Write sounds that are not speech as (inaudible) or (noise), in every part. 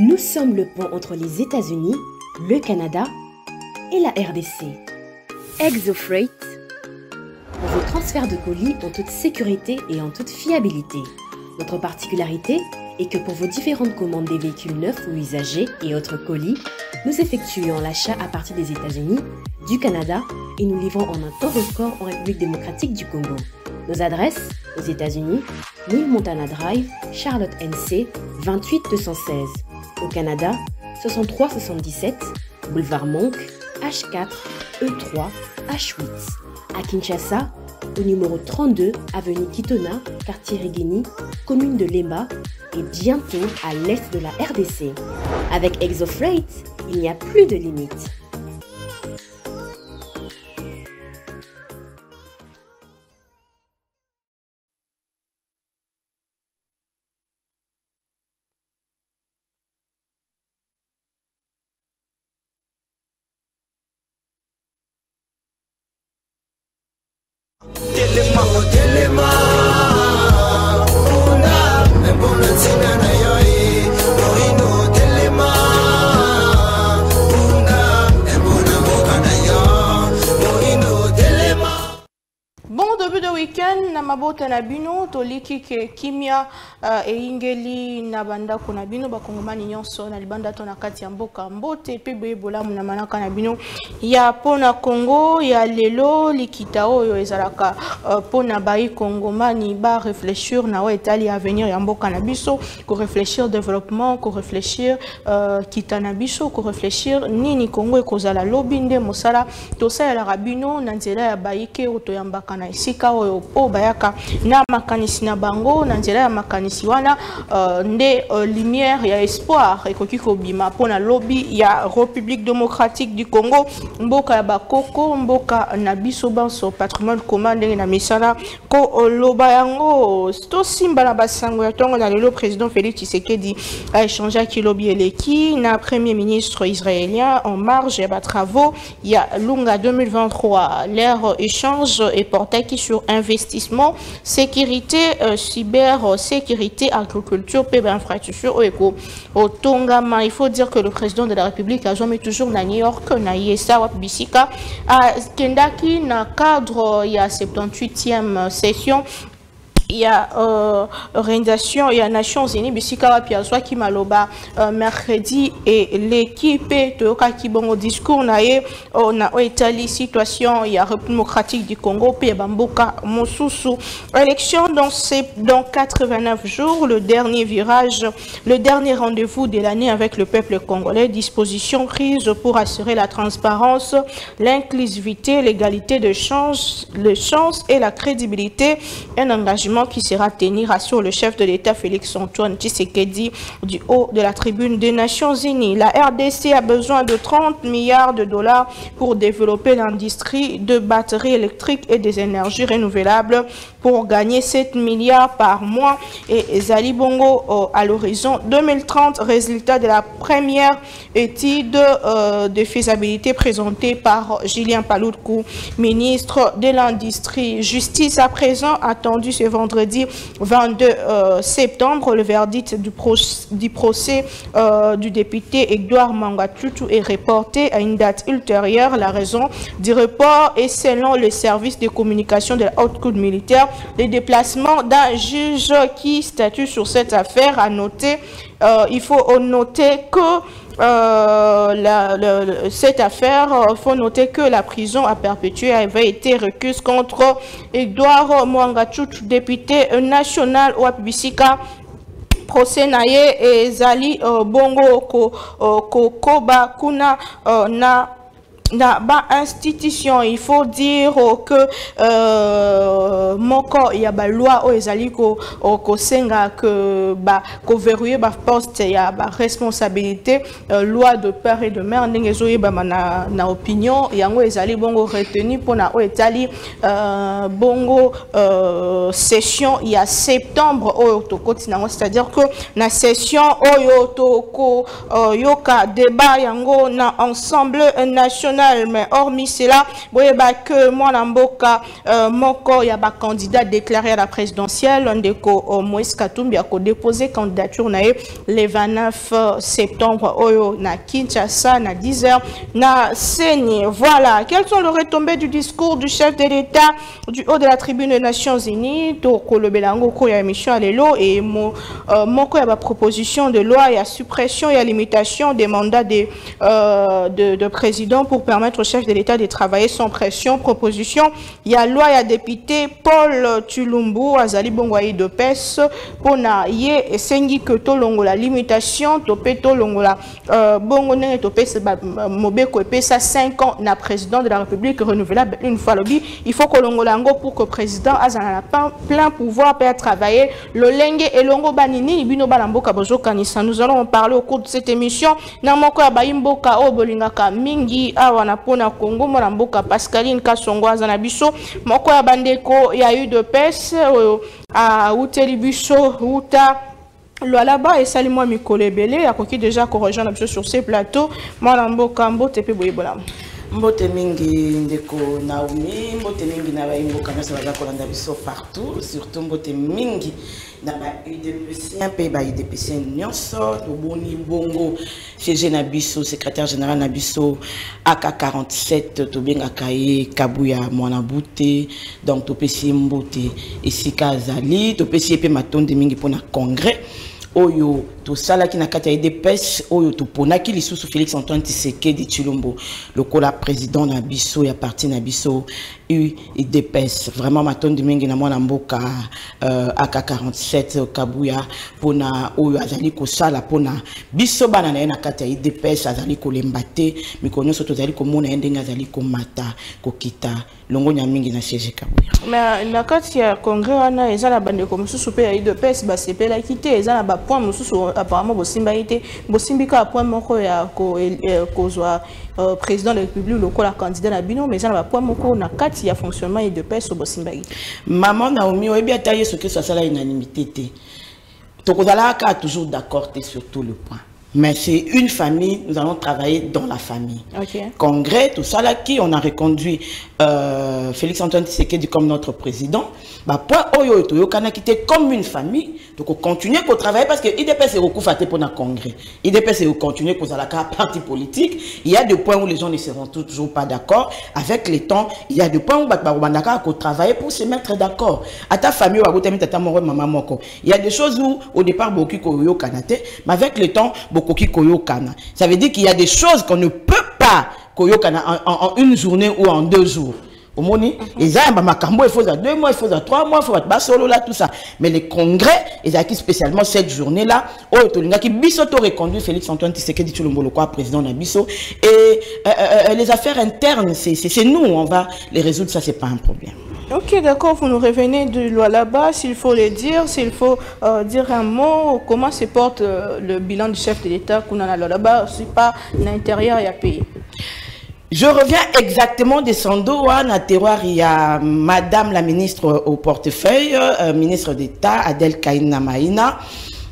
Nous sommes le pont entre les États-Unis, le Canada et la RDC. ExoFreight, pour vos transferts de colis en toute sécurité et en toute fiabilité. Notre particularité est que pour vos différentes commandes des véhicules neufs ou usagés et autres colis, nous effectuons l'achat à partir des États-Unis, du Canada et nous livrons en un temps record en République démocratique du Congo. Nos adresses aux États-Unis, 1000 Montana Drive, Charlotte NC, 28216. Au Canada, 6377, Boulevard Monk, H4, E3, H8. À Kinshasa, au numéro 32, avenue Kitona, quartier Rigini, commune de Lema, et bientôt à l'est de la RDC. Avec ExoFreight, il n'y a plus de limites. էինգելի na bandako na bino bakongomani nyonso na libanda to na kati ya mboka. Mbote mpe boye bolamu na manaka na bino. Ya mpona congo ya lelo likita oyo ezalaka mpona bayi kongomani barefléchir na oyo etali avenir ya mboka na biso korefléchir développement korefléchir uh, kita na biso korefléchir nini congo ekozala lobi nde mosala. Tosalelaka bino na nzela ya bayike oyo toyambaka na esika oyo oyo bayaka na makanisi na bango na nzela ya makanisi wana uh, nde uh, lumière ya espoir. Ekoki kobima mpona lobi ya république démocratique du congo mboka ya bakoko mboka na biso banso patrimoine commun ndenge na misala koloba yango. Tosimba na basango ya ntongo na lelo président félix tshisekedi aéchangeaki lobi eleki na premier ministre israélien en marge ya batravaux ya lunga 2023 leur échange eportaki sur investissement sécurité euh, cyber euh, sécurité agriculture mpe bainfrastructure oyo eko otongama il faut dire que le président de la république azwami toujours na new york na ye esa wapi bisika akendaki na cadre ya 78e session ya uh, organisation ya nations unis bisika wapi azwaki maloba uh, mercredi eleki mpe toyokaki bongo discours na ye uh, na oyo etali situation ya république démocratique du congo mpe ya bamboka mosusu. Élection dans, ces, dans 89 jours le dernier virage le dernier rendez-vous de l'année avec le peuple congolais. Disposition prise pour assurer la transparence l'inclusivité l'égalité de chance les chances et la crédibilité un engagement qui sera tenu, rassure le chef de l'État Félix Antoine Tshisekedi du haut de la tribune des Nations Unies. La RDC a besoin de 30 milliards de dollars pour développer l'industrie de batteries électriques et des énergies renouvelables pour gagner 7 milliards par mois. Et Zali Bongo à l'horizon 2030, résultat de la première étude euh, de faisabilité présentée par Julien Paloutkou, ministre de l'Industrie. Justice à présent attendu ce vendredi vendredi 22 euh, septembre, le verdict du, pro du procès euh, du député Edouard Mangatutu est reporté à une date ultérieure. La raison du report est selon le service de communication de la haute cour militaire, le déplacement d'un juge qui statue sur cette affaire. À noter, euh, il faut noter que euh, la, cette affaire, il faut noter que la prison à perpétuer avait été recuse contre Edouard Mwangachuchu, député national au Bisika procès na ye ezali uh, bongo kokoba ko kuna na na ba institution il faut dire que euh, moko ya ba loi oyo ezali ko kosenga que ba ko verrouiller ba poste ya ba responsabilité euh, loi de père et de mère ndenge ezoyebama na, opinion yango ezali bongo retenu mpona oyo etali euh, bongo session ya septembre oyo tokoti nango c'est-à-dire que na session oyo toko euh, yoka débat yango na ensemble national national mais hormis cela boyeba que mwana mboka euh, moko ya bacandidat déclaré à la présidentielle ndeko euh, moïse katumbi akodépose candidature na le 29 septembre oyo na kinshasa na 10 heures na seni voilà. Quelles sont les retombées du discours du chef de l'état du haut de la tribune des nations unies tokolobela yango okoyo ya émission ya lelo e mo, euh, moko ya baproposition de loi ya suppression ya limitation des mandats de, euh, de, de président pour permettre au chef de l'état de travailler sans pression proposition. Ya loi ya député paul tulumbu azali bongo ayi de pes mpona ye esengi ke tolongola limitation to mpe tolongola euh, bongo ndenge topesa mobeko epesa 5 ans na président de la république renouvelable une fois lobi il faut kolongola yango pour que président azala na plein pouvoir mpe atravailler lolenge elongo banini bino bana mboka bozokanisa nous allons en parler au cours de cette émission. Na moko ya bayi mboka oyo bolingaka mingi awa na mpona congo mwana mboka pascaline kasongo aza na biso moko ya bandeko ya udps oyo awuteli biso wuta lwalaba esali mwa mikolo ebele akoki déjà korejoindre biso sur ce plateau. Mwana mboka mbote mpe boyebolamu mbote mingi ndeko naomi mbote mingi na bayimboka nyonso baza kolanda biso partout surtout mbote mingi na biso secrétaire général na biso ak 47 tobengaka ye mwana bute donc topesi ye mbote esika azali topesi ye mpe matondi mingi mpona congrès. Oyo tosalaki na kati ya oyo toponaki lisusu félix antoine tisekedi tshilombo lokola président na biso ya parti na biso udps vraiment matondi mingi na mwana mboka uh, aka 47 kabuya mpona oyo azali kosala mpona biso bana na ye na kati ya udps azali kolemba te mikolo nyonso tozali komona ye ndenge azali komata kokita. Longonya mingi na siege kabuya. Mais na kati ya congrès wana eza na bandeko mosusu mpe ya udps basepelaki te. Eza na bapoint mosusu apparemment bosimbaki te. Bosimbi kaka point moko ya kozwa euh, président de la république lokola candidat na bino mais eza na bapoint moko na kati ya fonctionnement ya udps bosimbaki mama naomi oyebi ata ye soki so asala unanimité te tokozalaka toujours d'accord sur tout le point Mais c'est une famille, nous allons travailler dans la famille. Okay. Congrès, tout ça là, qui on a reconduit euh, Félix Antoine Tshisekedi comme notre président. Bah, point oyo yokana quitté comme une famille. Donc on continue qu'on travaille parce que IDPS est recouvert pour le congrès. IDPS est continuer a la parti politique. Il y a des points où les gens ne seront toujours pas d'accord. Avec le temps, il y a des points où bah bah qu'on travaille pour se mettre d'accord. À ta famille, à ta maman. Il y a des choses où au départ beaucoup yokana mais avec le temps beaucoup koyokana. Ça veut dire qu'il y a des choses qu'on ne peut pas koyokana en, en, en une journée ou en deux jours. omoni eza ya bamakambo efoza deux mois efoza trois mois fo bato basolola tout ça mais le congrès ezalaki spécialement cette journée là oyo tolingaki biso to reconduire félix antoine tisekedi tshilombo lokwa président na biso et euh, euh, les affaires internes c'est nous on va les résoudre ça c'est pas un problème Ok, d'accord, vous nous revenez de loi là-bas, s'il faut le dire, s'il faut euh, dire un mot, comment se porte euh, le bilan du chef de l'État qu'on a là-bas, c'est pas l'intérieur, y a pays. Je reviens exactement de Sandoa, na terroir, il y a Madame la ministre au portefeuille, euh, ministre d'État, Adèle Kaina Maïna.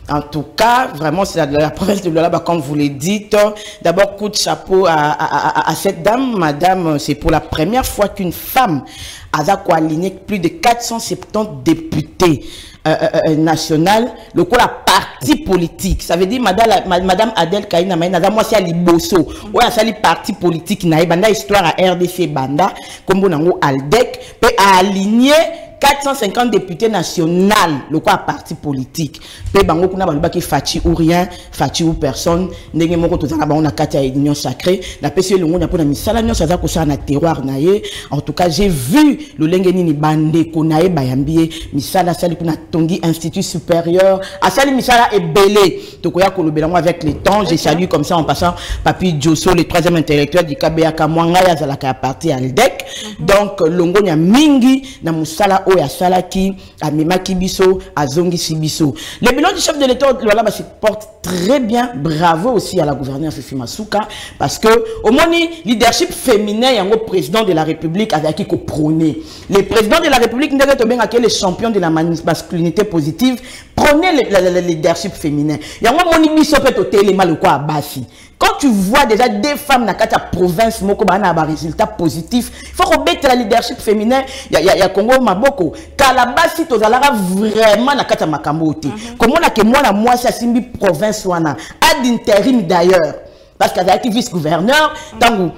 En tout cas, vraiment, c'est la, province de Lualaba, comme vous le dites. D'abord, coup de chapeau à, cette dame. Madame, c'est pour la première fois qu'une femme a aligné plus de 470 députés euh, euh, nationaux, le coup la parti politique. Ça veut dire Madame, Madame Adèle Kaina moi c'est à Liboso. Ouais, c'est le parti politique. Naïbanda histoire à RDC Banda, comme on Aldec, peut aligner 450 députés nationaux, le quoi parti politique. Pe bango kuna baluba ki fachi ou rien, fachi ou personne, ndenge moko tozala ba on a kati ya union sacrée, na pesi le ngona pona misala nyo saza ko na terroir na ye. En tout cas, j'ai vu le lenge nini bande ko na ye bayambie misala sali kuna tongi institut supérieur, asali misala ebele. Tokoya ko lobela avec le temps, j'ai salué comme ça en passant Papi Josso le troisième intellectuel du KBA Kamwanga ya zalaka parti Aldec. Donc longo nya mingi na musala oyo asalaki amemaki biso azongisi biso. Le bilan du chef de l'état lwalaba se porte très bien. Bravo aussi à la gouverneure fifi masuka parce que omoni leadership féminin yango président de la république azalaki koprône le président de la république ndenge tobengaki le champion de la masculinité positive prenez le, le, le leadership féminin. Yango omoni biso mpe totelema lokola basi quand tu vois déjà des femmes dans la province moko ba na ba résultat positif il faut remettre la leadership féminin. Ya ya, ya Congo maboko. Kala basi tozalaka vraiment na kata makambo te comment na ke mwana mwasi asimbi province wana. Ad intérim d'ailleurs. Parce qu'azalaki vice gouverneur tango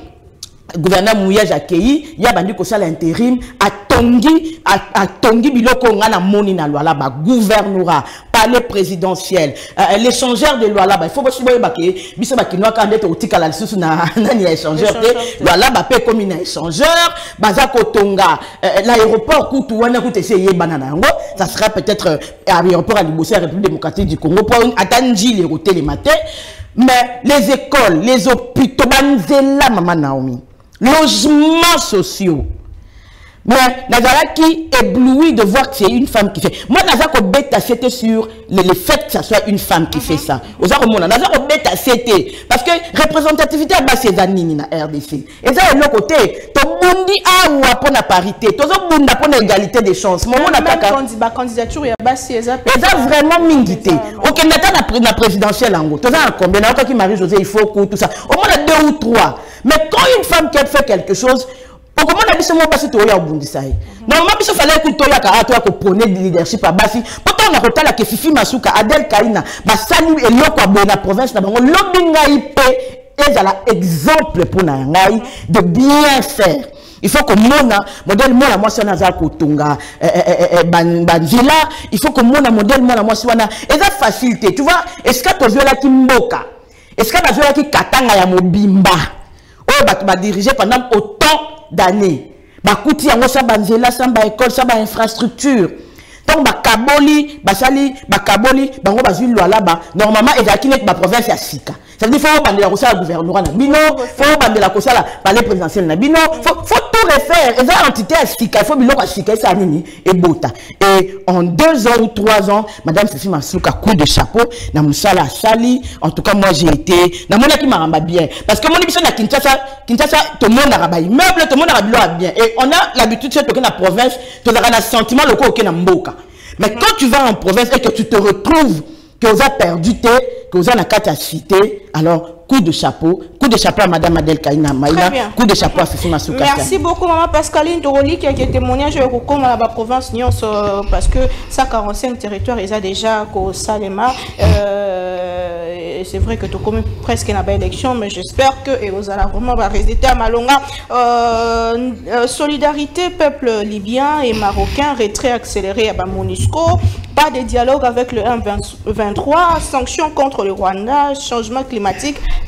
gouverneur mouyage akei ya bandi kosala intérim. Atongi atongi biloko nga na moni na lwalaba gouvernorat palais présidentiel. Euh, l'échangeur de lwalaba il faut bosi boyeba ke biso bakinoaka nde tokotikala lisusu na (laughs) nani ya échangeur te lwalaba mpe ekomi na échangeur baza kotonga euh, l'aéroport kutu wana kutu esi eyebana na yango ça sera peut-être euh, aéroport ya liboso ya république démocratique du congo mpo ata njili ekotelema te mais les écoles les hôpitaux banzela mama naomi. Logements sociaux. Mais Nazaraki ébloui de voir que c'est une femme qui fait. Moi, Nazako bêta, c'était sur le, le, fait que ça soit une femme qui fait ça. Aux Aromona, Nazako bêta, c'était. Parce que représentativité à base des années na RDC. Et ça, de l'autre côté, le monde dit ah ou pour la parité. Le monde pour l'égalité des chances. Mon monde a candidature, il y a bas c'est ça. Et ça, vraiment mingité. Ok, n'a la présidentielle en gros. Tout ça, combien d'années qui Marie-José, il faut tout ça. Au moins, deux ou trois. Mais quand une femme qui fait quelque chose, okomona biso moko basi toya kobundisa ye. Normalement biso fallait ku toyaka a toya kopone leadership ya basi. Mpo ntango na kotalaka fifi masuka adel kaina basali eloko ya boye na province na bango lobi ngai mpe ezala exemple mpona ngai de bien faire. Il faut komona modele mwana mwasi wana aza kotonga banzela il faut komona modele mwana mwasi wana eza facile te tu vois esika toviolaki mboka? Esika naviolaki katanga ya mobimba? Oyo bato badirige pendant autant d'années. Bakuti yango sa banzela sa baécole sa bainfrastructure ntango bakaboli basali bakaboli bango bazwi lwalaba. Normalement ezalaki neti baprovince ya sika c'est-à-dire fo obandela kosala gouvernorat na bino fo obandela kosala palais présidentiel na bino fo tout refaire. Eza entité ya sika il faut biloko ya sika esala nini ebota et en deux ans ou trois ans madame fifi masuka coup de chapeau na mosala asali en tout cas moi j'ai été namonaki maramba bien. Parce que moni biso na kinshasa kinshasa tomonaka baimmeuble tomonaka biloko ya bien. Et on a l'habitude so toke na province tozalaka na sentiment loko oke na mboka. Mais quand tu vas en province et que tu te retrouves que vous avez perdu, que vous avez la cité, alors coup de chapeau, coup de chapeau à Madame Adel Kaina Maïla, coup de chapeau à Fifi Masuka. Merci beaucoup Maman Pascaline Doroli qui a été témoignage comme à la province Nyons parce que ça 45 territoires ils ont déjà Salema. Euh, c'est vrai que tu commis presque une belle élection mais j'espère que et vous allez vraiment résister à Malonga. Euh, euh, solidarité peuple libyen et marocain retrait accéléré à MONUSCO. Pas de dialogue avec le 1-23, sanctions contre le Rwanda, changement climatique,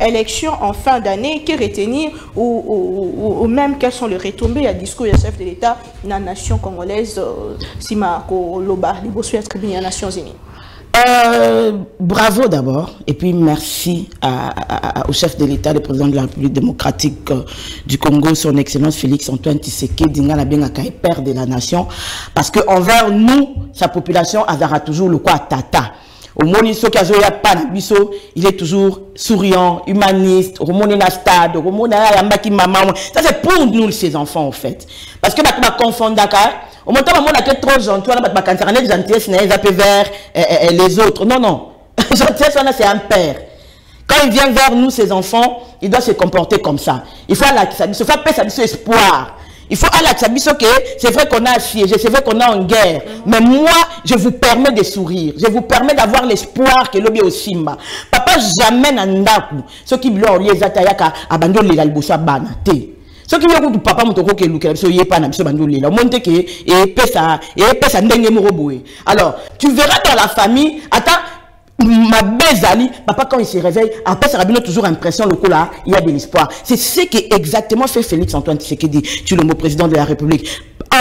élections en fin d'année, qui retenir ou, même quelles sont les retombées à discours du chef de l'État dans la nation congolaise, Sima Loba, les Nations Unies? Euh, bravo d'abord, et puis merci au chef de l'État, le président de la République démocratique euh, du Congo, son Excellence Félix Antoine Tshisekedi, père de la nation, parce que envers nous, sa population, aura toujours le quoi tata. Au moins, ce qu'il y a pas biso, il est toujours souriant, humaniste, moins na stade, au moins maman. Ça c'est pour nous ces enfants en fait, parce que bah confondre au moment où on a trop gentil, on a cancer, gentillesse, ils appellent vers les autres. Non, non. (laughs) gentillesse, c'est un père. Quand il vient vers nous, ses enfants, il doit se comporter comme ça. Il faut aller ça, faire ça, espoir. Il faut à que c'est vrai qu'on a assiégé, c'est vrai qu'on est en guerre. Mais moi, je vous permets de sourire. Je vous permets d'avoir l'espoir que l'obé au Simba. Papa, jamais n'andaku. Ce qui lui a lié à abandonner les galboussa banate. soki yo kutu papa moto okoki elukela biso ye epai na biso bandi olela omoni te ke epesa epesa ndenge moko boye alors tu verras dans la famille ata mabe ezali papa quand il se réveille apesaka bino toujours impression lokola il y a de l'espoir. C'est ce que exactement fait Félix Antoine Tshisekedi tu le mot président de la République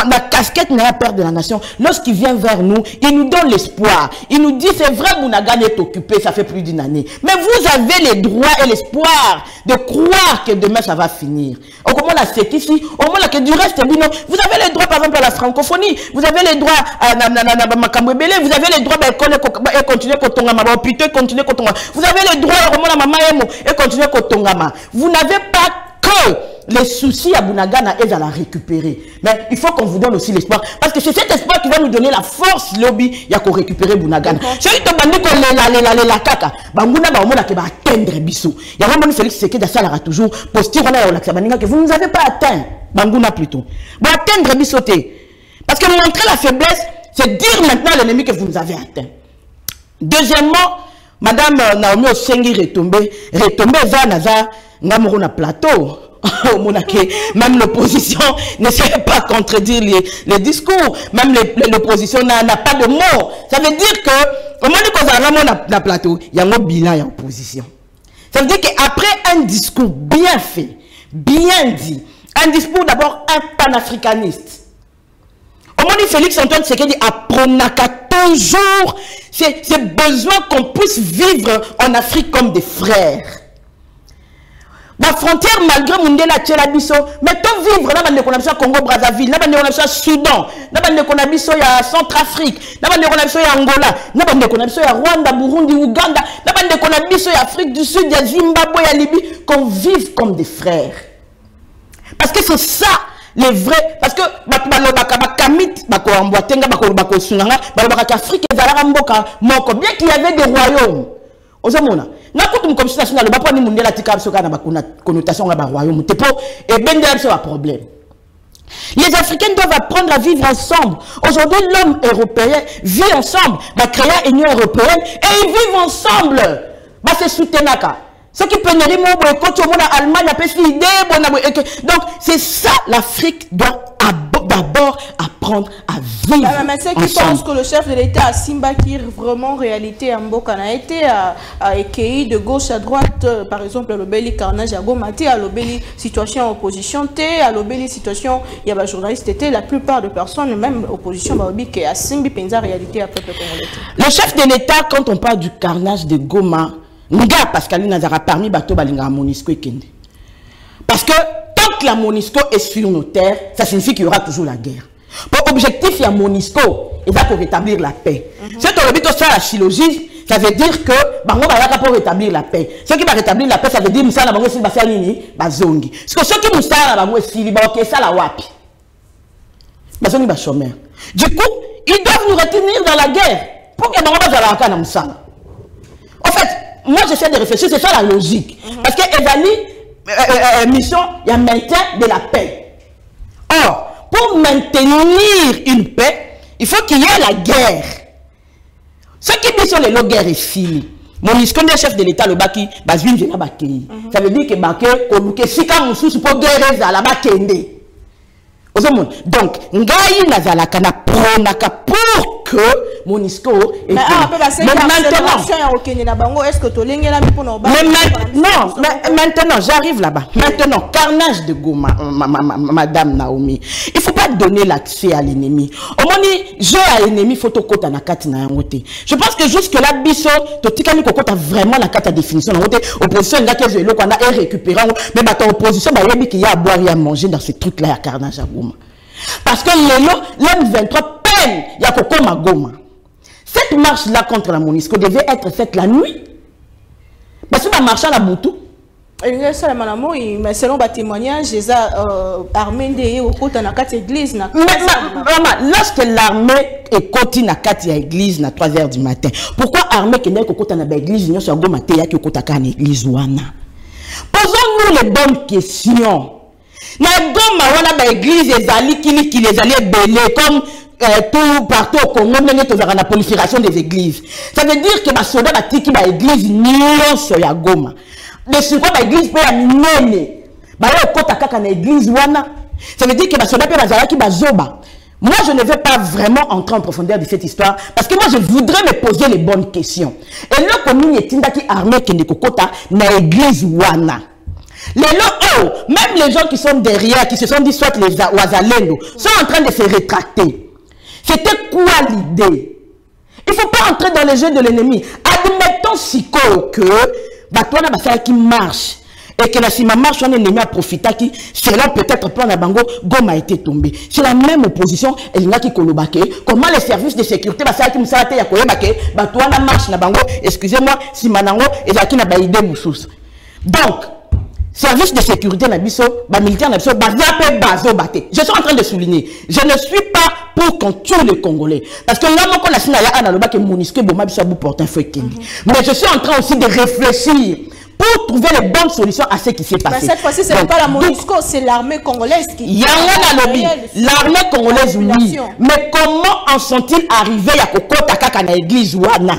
la casquette n'a père de la nation, lorsqu'il vient vers nous, il nous donne l'espoir. Il nous dit, c'est vrai, Bounagan est occupé, ça fait plus d'une année. Mais vous avez les droits et l'espoir de croire que demain ça va finir. Au moment la c'est ici, au moment que du reste, vous avez les droits, par exemple, à la francophonie, vous avez les droits à na- na- na- na- Makambo Ebele, vous avez les droits bah, qu'on- qu'on- et continuer Kotongama, plutôt continuer Kotongama. Vous avez les droits au moment la Mama et continuer Kotongama. Vous n'avez pas que les soucis à Bunagana et à la récupérer. Mais il faut qu'on vous donne aussi l'espoir. Parce que c'est cet espoir qui va nous donner la force lobby il y a qu'on récupérer Bunagana. C'est que bandi ko lela lela lela kaka. Banguna ba omona ke ba atteindre biso. Il y a vraiment Félix Sekeda ça la toujours posture on a au lac baninga que vous nous avez pas atteint. Banguna plutôt. Ba atteindre biso te. Parce que montrer la faiblesse, c'est dire maintenant à l'ennemi que vous nous avez atteint. Deuxièmement, Madame euh, Naomi Osengi retombé, retombé va naza ngamoro na plateau. (laughs) Même l'opposition (laughs) ne sait pas contredire les, discours. Même l'opposition n'a pas de mots. Ça veut dire que, comment dit qu'on a na, na plateau, il y a un bilan, opposition. Ça veut dire qu'après un discours bien fait, bien dit, un discours d'abord un panafricaniste, Omoni Félix Antoine Tshisekedi apprenaka toujours ces, ces besoins qu'on puisse vivre en Afrique comme des frères. La frontière malgré Mundela Tchela Biso, mais to vivre na bande konabisa Congo Brazzaville, na bande konabisa Soudan, bande konabisa ya Centrafrique, bande konabisa ya Angola, bande konabisa ya Rwanda, Burundi, Uganda, na bande konabisa ya Afrique du Sud, Zimbabwe, Libye, qu'on vive comme des frères. Parce que c'est ça les vrais parce que bien qu'il y avait des royaumes ozomona nakutu mokomisi national aloba mpo na nga te Les Africains doivent apprendre à vivre ensemble. Aujourd'hui, l'homme européen vit ensemble. Va créer une Union européenne et ils vivent ensemble. Bah, c'est soutenaka. Ce qui peut nous dire, moi, quand tu en Allemagne, après, c'est l'idée, bon, ah, et que- Donc, c'est ça, l'Afrique doit abo- d'abord apprendre à vivre mais ceux qui pensent que le chef de l'État à Simba qui vraiment en réalité à Mboka a été à, à écueilli de gauche à droite, euh, par exemple, à l'obéli carnage à Gomati, à l'obéli situation opposition, T, à l'obéli situation, il y a des journalistes, T, la plupart des personnes, même opposition, bah, obi, que à Simbi, penza réalité à peuple congolais. Le chef de l'État, quand on parle du carnage de Goma, nga Pascal Nazara parmi bateau balinga Monisco et Kende. Parce que tant que la Monisco est sur nos terres, ça signifie qu'il y aura toujours la guerre. Pour objectif, il y a Monisco, il va pour rétablir la paix. Si on veut ça la syllogisme, ça veut dire que bango bayaka pour rétablir la paix. Ce qui va rétablir la paix, ça veut dire musala bango si basala nini bazongi. Parce que ceux qui musala bango esili ba okesa la wapi. Bazongi ba chômeur. Du coup, ils doivent nous retenir dans la guerre pour que bango bazala na musala. Moi j'essaie de réfléchir, c'est ça la logique. Parce que Evali, euh, euh, euh, mission, il y a maintien de la paix. Or, pour maintenir une paix, il faut qu'il y ait la guerre. Ce qui dit sur les lots guerre est fini. Mon mission de chef de l'État, le baki, bazwin jena bakei. Ça veut dire que bake, koluke, sika mususu pour guerre ezala bakende. donc ngai nazalaka na pronaka pour que monisco Mais ah, maintenant na maintenant, j'arrive là-bas. Maintenant, carnage de Goma, ma- ma- ma- Madame Naomi. Il ne faut pas donner l'accès à l'ennemi. Où jeu à l'ennemi, il faut que tu na kati na yango te. Je pense que jusque-là, biso, to tikali koko ta vraiment la carte à définition na yango te. Opposition, nga ke zelo, qu'on a récupéré. Mais bah, ton opposition, bah, yebi qu'il y a à boire et à manger dans ces trucs-là, il y a carnage à Goma. Parce que lelo, l'M23 peine, il y a koko ma Goma. Cette marche-là contre la Monisco devait être faite la nuit. Parce que marche à la Boutou. mais selon batémoignage eza euh, armée nde ye kokota na kati ya église na Mais, lorsque l'armée est côté na kati ya église na 3 heures du matin, pourquoi armée qui n'est qu'au na ba église nyonso ya Goma te ya ki okota ka na église wana? Posons-nous les bonnes questions. Na Goma wana ba église ezali kili kili ezali ebele comme tout partout au Congo ndenge tozalaka na prolifération des églises. Ça veut dire que basoda batiki ba église nyonso ya Goma. De surcroît ba église mpe ya minene. baye okota kaka na église wana ça veut dire que basoda mpe bazalaki bazoba moi je ne vais pas vraiment entrer en profondeur de cette histoire parce que moi je voudrais me poser les bonnes questions eloko nini etindaki armée ekende kokota na église wana? Lelo oh même les gens qui sont derrière qui se sont dit soit les wazalendo sont en train de se rétracter c'était quoi l'idée? Il faut pas entrer dans les jeux de l'ennemi. Admettons sikoyo que bato wana basalaki marche et que na nsima marche wana ennemi aprofitaki selon peut-être plan na bango goma a été tombé. C'est la même opposition elingaki koloba ke comment les services de sécurité basalaki mosala te ya koyeba ke bato wana marche na bango excusez moi nsima nango ezalaki na baide mosusu donc service de sécurité na biso bamilitaire na biso baza te je suis en train de souligner. Je ne suis pas pour qu'on tue les congolais. Parce que nga moko na sina ya ana alobaki monisque eboma biso abu portin fo ekende mais je suis en train aussi de réfléchir pour trouver les bonnes solutions à ce qui s'est Mais passé cette fois-ci, ce n'est pas la MONUSCO, c'est l'armée congolaise qui. yango nalobi l'armée congolaise oui. Mais comment en sont-ils arrivés ya kokota kaka na église wana?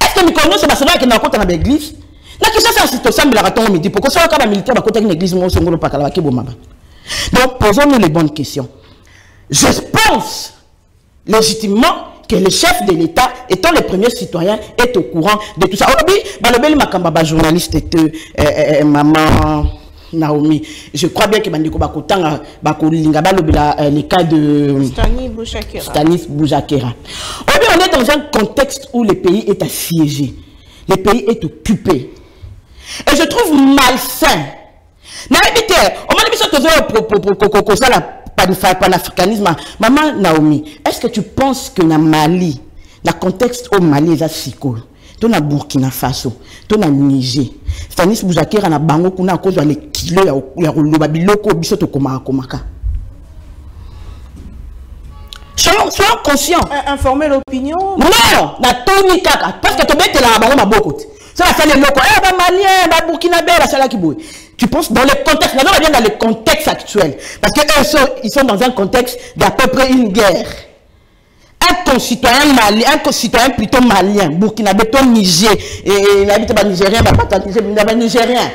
Est-ce que mikolo nyonso basoda akende bakota na baéglise na kinshasa asi tosambelaka ntongo midi po kosalaka bamilitaire bakotaki na église moko songolo pakala bakebomaba donc posons-nous les bonnes questions je pense légitimement que le chef de l'État, étant le premier citoyen, est au courant de tout ça. Olobi, balobeli makamba ba journaliste te euh, euh, maman Naomi. Je crois bien que bandiko bakotanga bakolinga balobela euh, le cas de. Stanis Boujakera. Aujourd'hui, on est dans un contexte où le pays est assiégé. Le pays est occupé. Et je trouve malsain. nayebi te omoni biso tozokosala panafricanisme mama naomi est ce que tu penses que na mali na contexte oyo mali eza sikoyo to na burkina faso to na niger. Stanis boujakera na bango kuna akozwa lekilo ya koloba biloko biso tokomaka komaka. Soyons soyons conscients. In- Informer l'opinion. non natoni kaka parce que tobetelaka bango maboko te eh, baburkinabé basalaki boye tu penses dans le contexte nazoba bien dans le contexte actuel. Parce que eux sont, ils sont dans un contexte d'à peu près une guerre. Un concitoyen malien un concitoyen plutôt malien burkinabé to niger nayebi te banigérien banigérien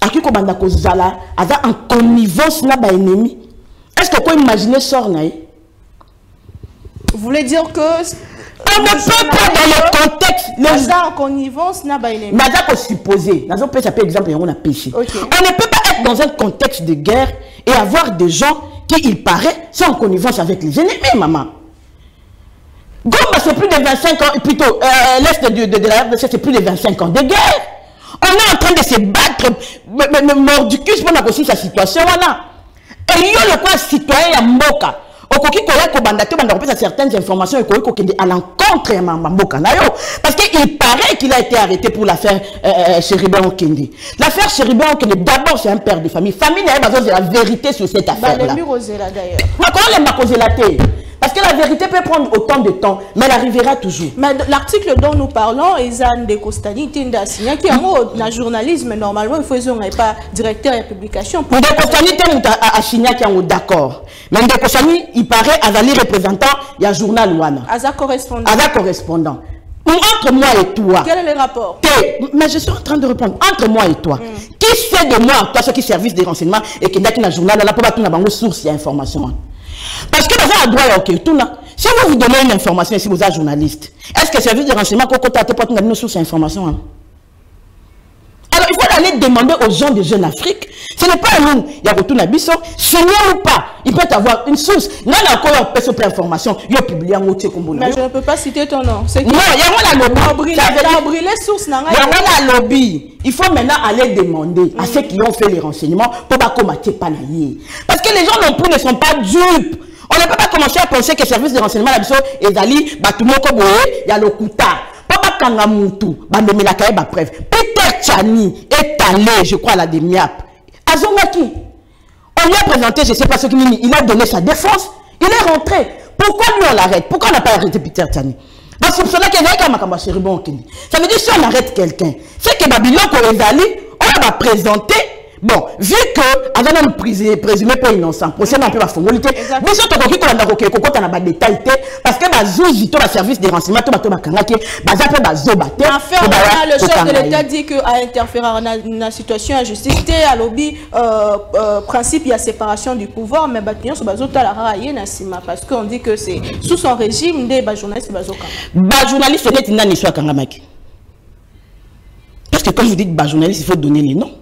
akoki kobanda kozala aza en connivence na baennemi est ce que koimagine sort na ye Vous voulez dire que. On ne peut pas dans le contexte. Les Aza en connivence n'a pas ennemi. naza nazopesa mpe exemple yango na péché. On ne peut pas être dans un contexte de guerre et avoir des gens qui il paraît sont en connivence avec les ennemis maman. Goma c'est plus de 25 ans plutôt euh, l'est de, de, de la RDC c'est plus de 25 ans de guerre. On est en train de se battre me- me- me- mordicus mpona kosilisa situation wana eyo lokola citoyen ya mboka okoki koya kobanda te obanda kopesa certaines informations ekoki kokende à l'encontre ya ma ma mboka na yo. Parce que il paraît qu'il a été arrêté pour l'affaire euh, chéribin okende. L'affaire chéribin okende d'abord c'est un père de famille. Famille na ye bazozela vérité sur cette affaire là Balembi Rosela d'ailleurs. akolemba kozela te? Parce que la vérité peut prendre autant de temps mais elle arrivera toujours. Mais l'article dont nous parlons, Ezan de Costani, Tinda Signa, qui est na journalisme, normalement, il faut n'aient pas directeur de publication. Pour ndeko sani te moto a- asignaki yango d'accord. Mais ndeko sani il paraît azali représentant ya journal wana. Aza correspondant. aza correspondant. Entre moi et toi. Quel est le rapport? Mais je suis en train de répondre. Entre moi et toi. Qui sait de moi toi ceux qui service de renseignement ekendaki na journal wana mpo batuna bango source ya information wana parce que baza na droit oke tuna si vous vous donnez une information ici vous êtes journaliste est ce que service de renseignement kokota te po atuna bino source ya information wana alors il faut aller demander aux gens de Jeune Afrique ce n'est pas à nous ya kotuna biso signé ou pas. Il peut avoir une source. Nga na koyo apesa mpe information. Yo publie yango tie kombo na Mais je ne peux pas citer ton nom. Non veut dire- t'as brûlé source na ngai. yango na lobby. Il faut maintenant aller demander à ceux qui ont fait les renseignements pour pas combattre pas la ye parce que les gens non plus ne sont pas dupes on ne peut pas commencer à penser que service de renseignement na biso ezali bato moko boye ya lokuta mpo bakanga mutu bamemelaka ye bapreuve. Peter chani est allé je crois à la demiap azongaki on lui a présenté, je ne sais pas ce qu'il il a donné sa défense, il est rentré. Pourquoi lui on l'arrête? Pourquoi on n'a pas arrêté Peter Tani Parce que qu'il y a Ça veut dire si on arrête quelqu'un, c'est que Babylone Ezali, on va présenter. Bon, vu que de présumé pas innocent, procès un peu la formalité. Exact. Mais surtout qu'on a un kokota na ba détail te parce que bazouzi to la service de renseignement to bato bakangaki baza bazoba te. Le chef de l'État dit qu'à interférer dans la situation injustice, t'es à lobby, euh, euh, principe, il y a séparation du pouvoir, mais na sima parce qu'on dit que c'est sous son régime des bah, journalistes bazo kanga. bajournaliste neti nani so akangamaki parce que quand vous dites bah, journaliste, il faut donner les noms.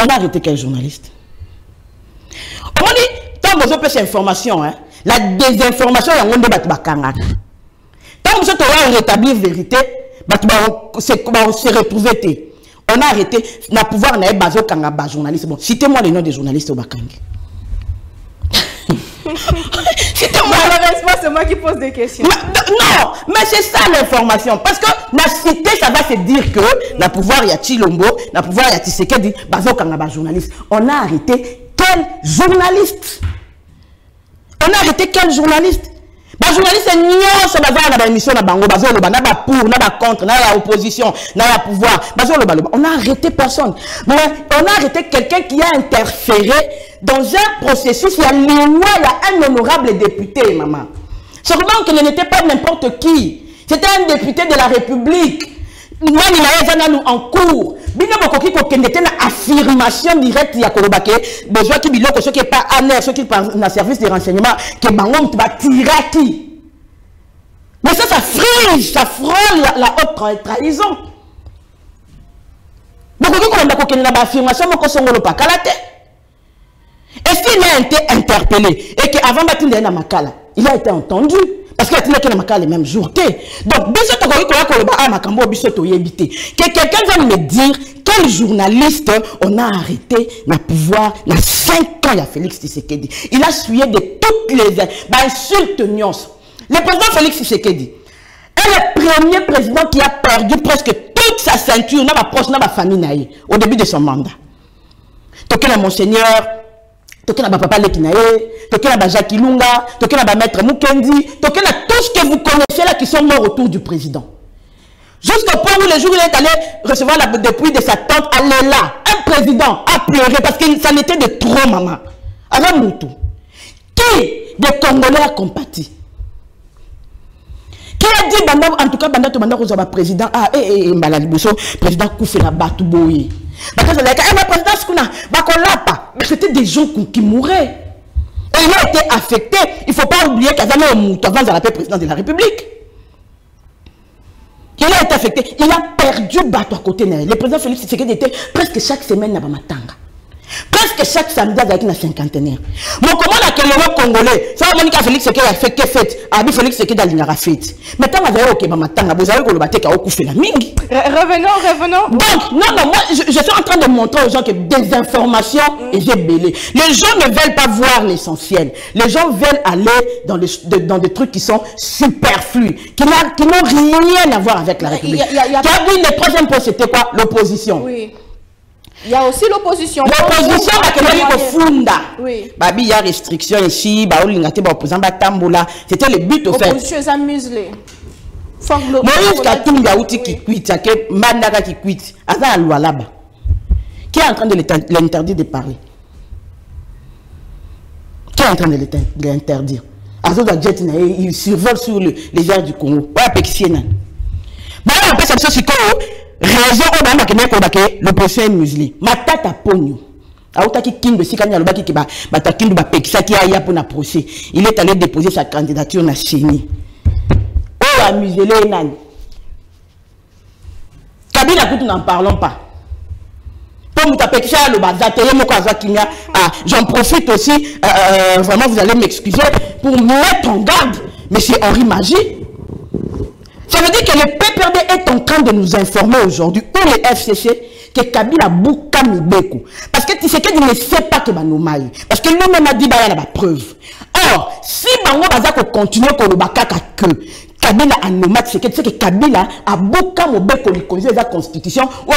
On a arrêté quel journaliste On dit, tant que vous avez information, hein, la désinformation, il y a un débat. Tant que vous avez rétablir vérité, bah, se retrouver. On a arrêté, na pouvoir na kanga ba journaliste. Citez-moi les noms des journalistes au Bakangi. (laughs) citez-moi. Malheureusement, c'est moi qui pose des questions. Mais, non, mais c'est ça l'information. Parce que la cité, ça va se dire que la pouvoir y a Chilombo, la pouvoir y a Tshisekedi, bazo kanga ba journaliste. On a arrêté quel journaliste? On a arrêté quel journaliste? Bajournaliste nyonso baza na baémission na bango bazoloba na bapour na bacontre na ya opposition na ya pouvoir. Bazolobaloba on a arrêté personne. Mais on a arrêté quelqu'un qui a interféré dans un processus. Il y a loi il y a un honorable député maman. Seulement qu'il n'était pas n'importe qui. C'était un député de la république nani na ye eza en cours. Bino bokoki kokende te affirmation directe ya koloba ke bozwaki biloko soki epa aner soki na service de renseignement ke bango moto batiraki. Mais ça ça frise ça frôle la, haute trahison. Te est-ce qu'il a été interpellé et que avant il a été entendu? Parce que atindaki na makala le même jour. Donc biso tokoki koya koloba quelqu'un va me dire quel journaliste on a arrêté na pouvoir na 5 ans ya félix tshisekedi. Il a suyé de toutes les bainsultes nyonso le président félix tshisekedi est le premier président qui a perdu presque toute sa ceinture na baproche na bafamille na ye au début de son mandat. Toke na monseigneur toke na bapapa leki na ye toke na bajacques ilunga toke na bamaître mukendi toke na tout ce que vous connaissez là qui sont morts autour du président. Jusqu'au point où le jour où il est allé recevoir la dépouille de sa tante elle est là un président a pleuré parce que ça n'était de trop maman. Aza mutu qui des congolais a compati. Qui a dit en tout cas banda to banda kozwa baprésident ah eh, mbala liboso président kufela bato boye bakazalaka eh, baprésident sikuna bakolapa. C'était des gens qui mouraient. Et il a été affecté il faut pas oublier qu'azali oyo moto avant azala mpe président de la république. Il a été affecté. Il a perdu bato à côté. Na le président félix tshisekedi était presque chaque semaine na bamatanga presque chaque samedi azalaki na cinquantenaire. Mokomona kelelo congolais. Ça amonika félix sekedi afeke fete abi félix sekedi alingaka fete mais ntango azali kokeba matanga bozali koloba te kaokufela mingi revenons revenons. Donc non non moi je, je suis en train de montrer aux gens que des informations mm. et j'ai belé les gens ne veulent pas voir l'essentiel. Les gens veulent aller dans, les, de, dans des trucs qui sont superflus qui n'ont rien à voir avec la république y a, y a, y a... tu as vu le troisième point c'était quoi? L'opposition. Oui. Il y a aussi l'opposition. L'opposition bakendaki kofunda. Oui. Babi il y a restriction ici, baolinga te baopposant batambola. C'était le but au fait. L'opposition est amuselée. Moïse Katumbi auti kikwiti ake mandaka kikwiti aza na loi là-bas. Qui est en train de l'interdire de parler? Qui est en train de l'interdire? Azoza jet na il survole sur le, les airs du Congo. Ouais, pekisien nan. Bah, on peut sikoro raison oyo bayambaki naye koyebake l'opposition est muselé matata ponio autaki kindu esika nini alobaki ke bato ya kindu bapekisaki aya mpona procès. Il est allé déposer sa candidature na chéni oyo amusele ye nani? Kabila kutu n'en parlons pas. Mpo moto apekisa ya aloba aza te ah, j'en profite aussi euh, euh, vraiment vous allez m'excuser pour mettre en garde monsieur henri magie Ça veut dire que le PPRD est en train de nous informer aujourd'hui, ou le FCC, que Kabila Bouka Mibeko. Parce que qu'il ne sait pas que Banoumaï. Parce que lui-même a dit qu'il y a la preuve. Or, si Bango Bazako continue comme le que Kabila a nommé, c'est que, que Kabila a Bouka Mibeko, il connaît la constitution, ou.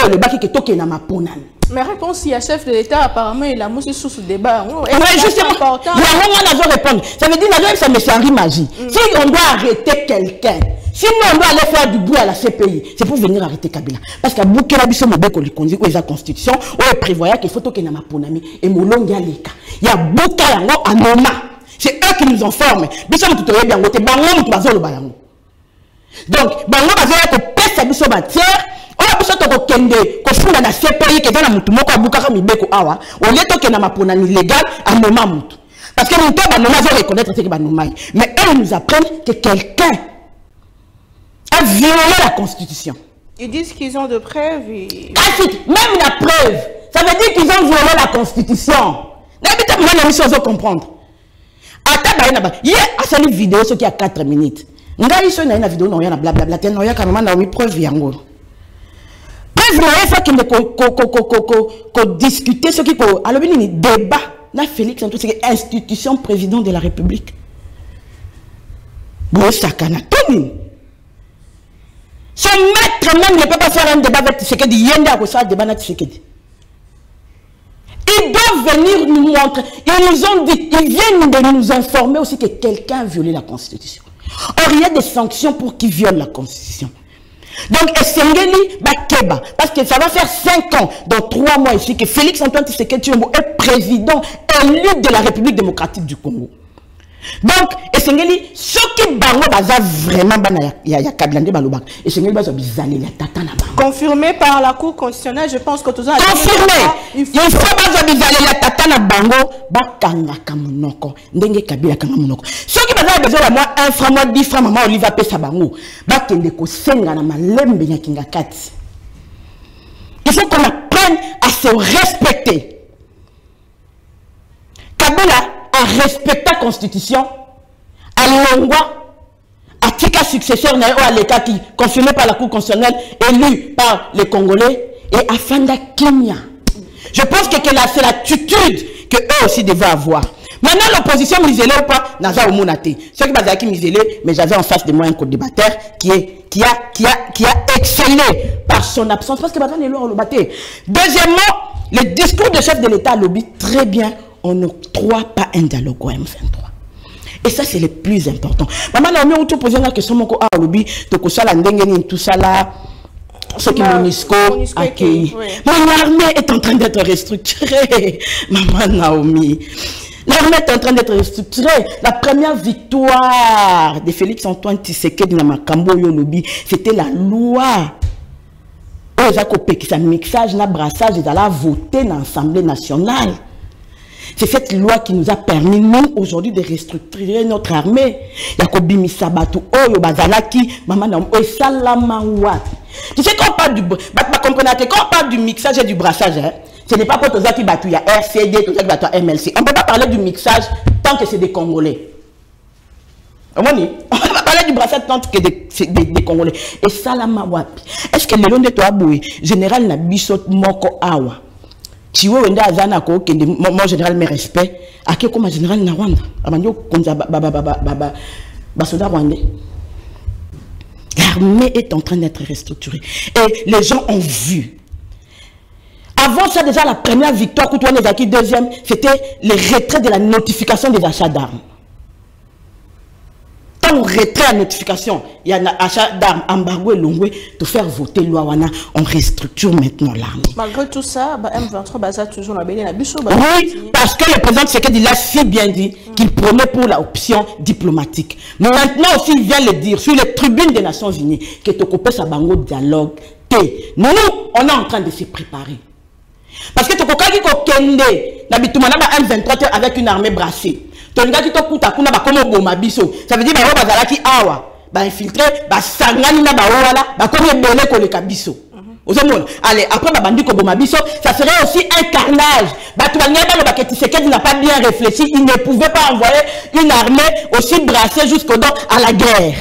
Mais réponse, chef de l'État, apparemment, il a moussé sous ce débat. Oui, justement. Il y a un moment, répondre. Ça veut dire, ça me fait magie. Mm. Si on doit arrêter quelqu'un, si nous on doit aller faire du bruit à la CPI, c'est pour venir arrêter Kabila. Parce que Boukela Bisso Mobeko où est la constitution, où est prévoyant qu'il faut que na maponami et molongi aleka. Il y a Bouka yango anoma. C'est eux qui nous informent. Bisso bango bazolo bayango. Donc, bango bazolo ko pesa biso matière, oyo biso tokokende kofunda na CPI keza na mutu moko abukaka mibeko awa, olie tokenda maponami légal anoma mutu. Parce que nous, banoma va reconnaître ce que banoma. Mais eux nous apprennent que quelqu'un a violé la Constitution. Ils disent qu'ils ont de preuves. Et... kasi même la preuve ça veut dire qu'ils ont violé la constitution nayebi te mwana miso ozo comprendre ata baye na ba ye asali video soki ya 4 minutes ngai so naye na video naoya na blablabla te naoyaka mama naomi preuve yango preuve na ye fakende kodiscute soki alobi nini débat na félix anto seke institution président de la république bosakana to nini son maître même ne peut pas faire un débat avec Tshisekedi. Yende a reçu un débat avec Tshisekedi. Ils doivent venir nous montrer. Ils nous ont dit, ils viennent de nous informer aussi que quelqu'un a violé la Constitution. Or, il y a des sanctions pour qui violent la Constitution. Donc, Essengeli Bakeba, parce que ça va faire 5 ans, dans 3 mois ici, que Félix Antoine Tshisekedi est président élu de la République démocratique du Congo. Donc esengeli soki bango baza vraiment bana ya- ya ya kabila nde balobaka. Esengeli bazwa bizaleli ya tata na bango. Confirmé par la Cour constitutionnelle, je pense que tout ça. confirme Il il faut bazwa bizaleli ya tata na bango bakangaka monoko. Ndenge kabila akanga monoko. Soki baza na besoin ya mwa 1 franc mwa 10 franc mama olive apesa bango. Bakende kosenga na malembe nyakinga kati. Il faut qu'on apprenne à se respecter. Kabila arespecta constitution alongwa atika successeur na ye oyo alekaki confirmé par la cour constitutionnelle élu par les congolais et afanda kenya. Je pense que, c'est l'attitude que eux aussi devaient avoir. Maintenant l'opposition misélé ou pas naza omona te soki bazalaki misélé mais j'avais en face de moi un co-débatteur qui, est, qui, a, qui, a, qui a excellé par son absence. Parce que baza lelo oloba te deuxièmement le discours de chef de l'état lobby très bien on n'octroie pas un dialogue au M23. Et ça c'est le plus important. Mama naomi outi opose nga question moko awa olobi tokosala ndenge nini tosala soki Ma- monisco MONUSCO akei ekei, ouais. mon armée est en train d'être restructurée. (laughs) Mama naomi. L'armée est en train d'être restructurée. La première victoire de félix antoine tisekedi na makambo oyo olobi c'était la loi. Oyo eza kopekisa mixage na brassage ezala voté na assemblée nationale c'est cette loi qui nous a permis, nous, aujourd'hui, de restructurer notre armée. Yakobi Misabatu, Oyo Bazalaki, Maman Oesalama Wapi. Tu sais, quand on parle du, quand on parle du mixage et du brassage, hein, ce n'est pas pour tous qui battent, il y a RCD, tous qui battent MLC. On ne peut pas parler du mixage tant que c'est des Congolais. On va pas parler du brassage tant que c'est des, Congolais. Et Salama. Est-ce que le long de toi, Boué, général Nabisot Moko Awa, chiwewe nde aza na kokende mo mo général mes respect ake koma général na rwanda. Abandi basoda rwandais l'armée est en train d'être restructurée. Et les gens ont vu. Avant ça déjà la première victoire Koutouane Ezaki deuxième c'était le retrait de la notification des achats d'armes tant on retrait la notification il y a un achat d'armes embargo et longwe de faire voter loi wana on restructure maintenant l'armée Malgré tout ça, bah, M23 baza toujours la belle biso. bah, Oui, parce que le président Tshisekedi l'a si bien dit qu'il prenait pour l'option diplomatique. Mais maintenant aussi, il vient le dire sur les tribunes des Nations Unies que Tokopé Sabango dialogue. Nous, on est en train de se préparer. Parce que Tokokaki Kokende, l'habitement M23 avec une armée brassée. Tolingaki Tokuta Kuna Bakomo Boma Biso. Ça veut dire que Bazalaki Awa. Ba infiltré, ba sangani na ba wala, ba komi ebele koleka biso. ozomona allez après babandi koboma biso ça serait aussi un carnage bato balingai balobaka tisekedi n'a pas bien réfléchi il ne pouvait pas envoyer une armée aussi brassée jusqu'au dos à la guerre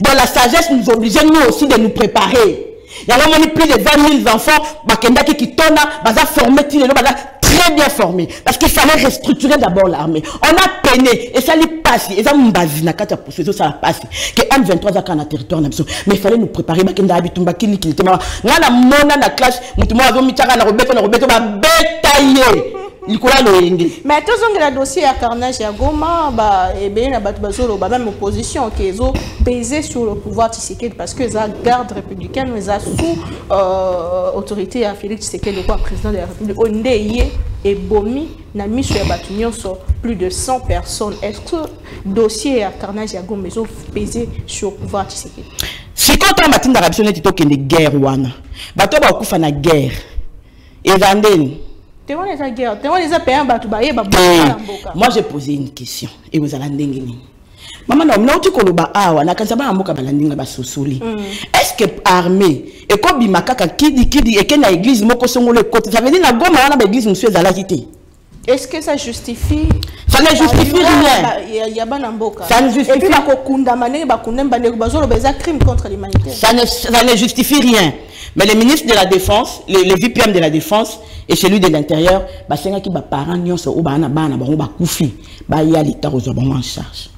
dans la sagesse nous obligeait nous aussi de nous préparer yango moni plus de 20 000 enfants bakendaki kitona baza formé très bien formé. Parce qu'il fallait restructurer d'abord l'armée. On a peiné esali pasi eza mbazi na kati ya poso ezosala pasi ke m23 azaka na territoire mais il fallait nous préparer bakendaka bitumba kilikili te mama nga na mona na clash motu moko na na ye likolo ya loyenge mais tozongela dossier ya carnage ya goma ebele na bato bazoloba même opposition ke ezopese sur le pouvoir tshisekedi parce que eza garde républicaine eza sous euh, autorité ya félix tshisekedi lokola président de la république. Oyo nde ye ebomi na miso ya bato nyonso plus de 100 personnes. Est-ce que dossier ya carnage ya goma ezopese sur pouvoir tshisekedi? Sikoyo ntango batindaka biso neti tokende guerre wana. Bato oyo bakokufa na guerre. Eza ndeni moi j'ai posé une question ekozala ndenge nini mama na nauti koloba awa nakanisa bana mboka balandinga basosoli est ce que armée ekobima kaka kidikidi eke na église moko songolo ekoti ça veut dire na goma wana baéglise mosusu ezalaki te est-ce que ça justifie ça ne justifie rien Il y a- il y a bana mboka Ça ne justifie- crime contre l'humanité ça ne, ça ne rien. Mais le ministre de la Défense, le, le VPM de la Défense et celui de l'Intérieur, basengaki ba parents nyonso o bana bana bango bakufi ba ya l'état kozwa bango en charge.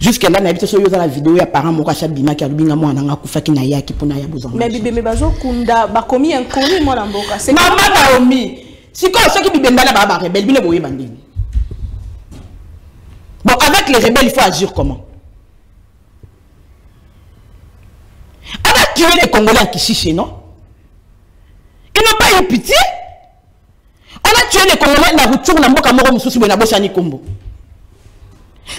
Jusque là yoza la vidéo ya parents moko acha bimaki alubinga mwana nga kufaki na yaki pona ya bozonga. mais bibembe bazokunda bakomi inconnu mwana mboka C'est Mama Naomi, sikoyo soki bibemba na ba ba rebelle bino boyeba ndeni. Bon, avec les rebelles, il faut agir comment? On a tué les Congolais à Kishiché, non? Ils n'ont pas eu pitié? On a tué les Congolais na retour na mboka moko mususu boye na bosani kombo.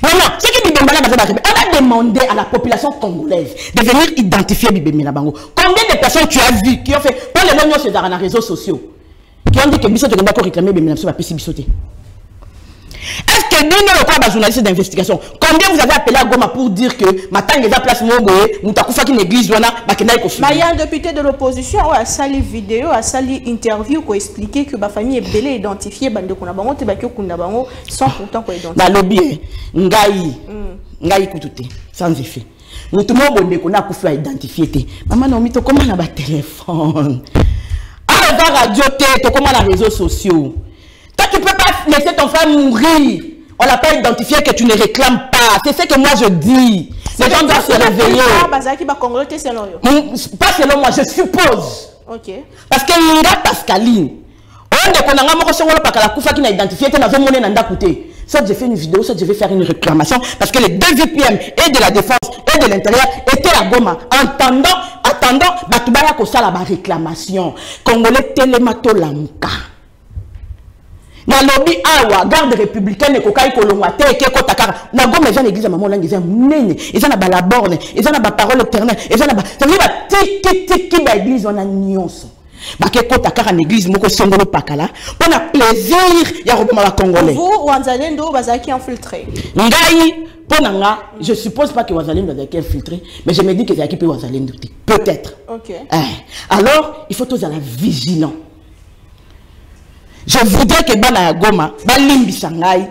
Maintenant, qui Bibemba là, on a demandé à la population congolaise de venir identifier Bibemba na bango. Combien de personnes tu as vu qui ont fait, les gens sur les réseaux sociaux, dit que Bissot n'a pas réclamé Bibemba na Pessi Bissoté. Est-ce que nous, nous, quoi, journaliste d'investigation, combien vous avez appelé à Goma pour dire que maintenant il y a place Mongoé, Moutakufa qui l'église, wana, bakena iko Mais il y a un député de l'opposition oyo asali vidéo asali interview koexplike que bafamille ebele identifie bandeko na bango te baki okunda bango sans pourtant koidentifie nalobi e ngai ngai kutu te sans effet. Motu mo bondeko na akufi aidentifie te mama naomi tokóma na batelefone eza radio te tokóma na réseaux sociaux? Toi tu peux pas laisser ton frère mourir. On l'a pas identifié que tu ne réclames pas. C'est ce que moi je dis. Les gens doivent se réveiller. Mm, pas selon moi je suppose. Parce que nga pascaline oyo ndeko na nga moko songolo pakala akufaki na identifié te nazomona na ndako te soit je fais une vidéo soit je vais faire une réclamation parce que les deux VPM et de la défense et de l'intérieur étaient à Goma. Attendant attendant bato baya kosala baréclamation congolais telema tolamuka nalobi awa garde républicaine ekokai kolongwa te ekekota kaka na goma eza na église ya mama olangi eza ya monene eza na balaborne eza na baparole éternel eza na cetadire batikitiki baéglise wana nyonso bakekota kaka na église moko songolo pakala mpo na plaisir ya koboma bacongolais ngai mpo na nga je suppose pas que wazalendo azalaki infiltré mais je me dis que ezalaki mpe wazalendo te peut-être ok Eh, alors, il faut tozala vigilant. Je voudrais que bana ya Goma, balimbisa ngai,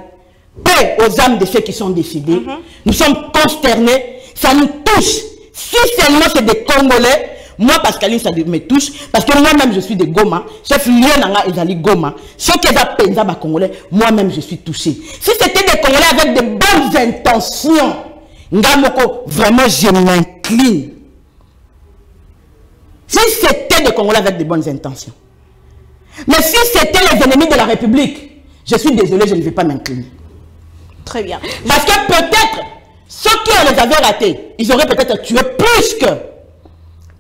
paix aux âmes de ceux qui sont décédés. Nous sommes consternés, ça nous touche. Si seulement c'est des Congolais, moi Pascaline ça me touche parce que moi-même je suis de Goma, chef lieu nanga ezali Goma. Ceux qui ont penza ba Congolais, moi-même je suis touché. Si c'était des Congolais avec de bonnes intentions, ngamoko vraiment je m'incline. Si c'était des Congolais avec de bonnes intentions. Mais si c'était les ennemis de la République, je suis désolé, je ne vais pas m'incliner. très bien Parce que peut-être, ceux qui les avaient ratés, ils auraient peut-être tué plus que.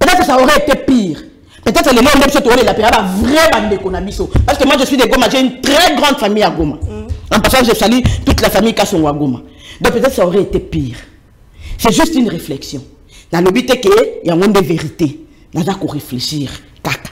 Peut-être que ça aurait été pire. Peut-être les gens tourner la période vraiment de Konabiso. Parce que moi je suis de Goma, j'ai une très grande famille à Goma. En passant, je salue toute la famille Kassongo à Goma. Donc peut-être ça aurait été pire. C'est juste une réflexion. Dans le but que il y a un monde de vérité. Dans un réfléchir. Kaka.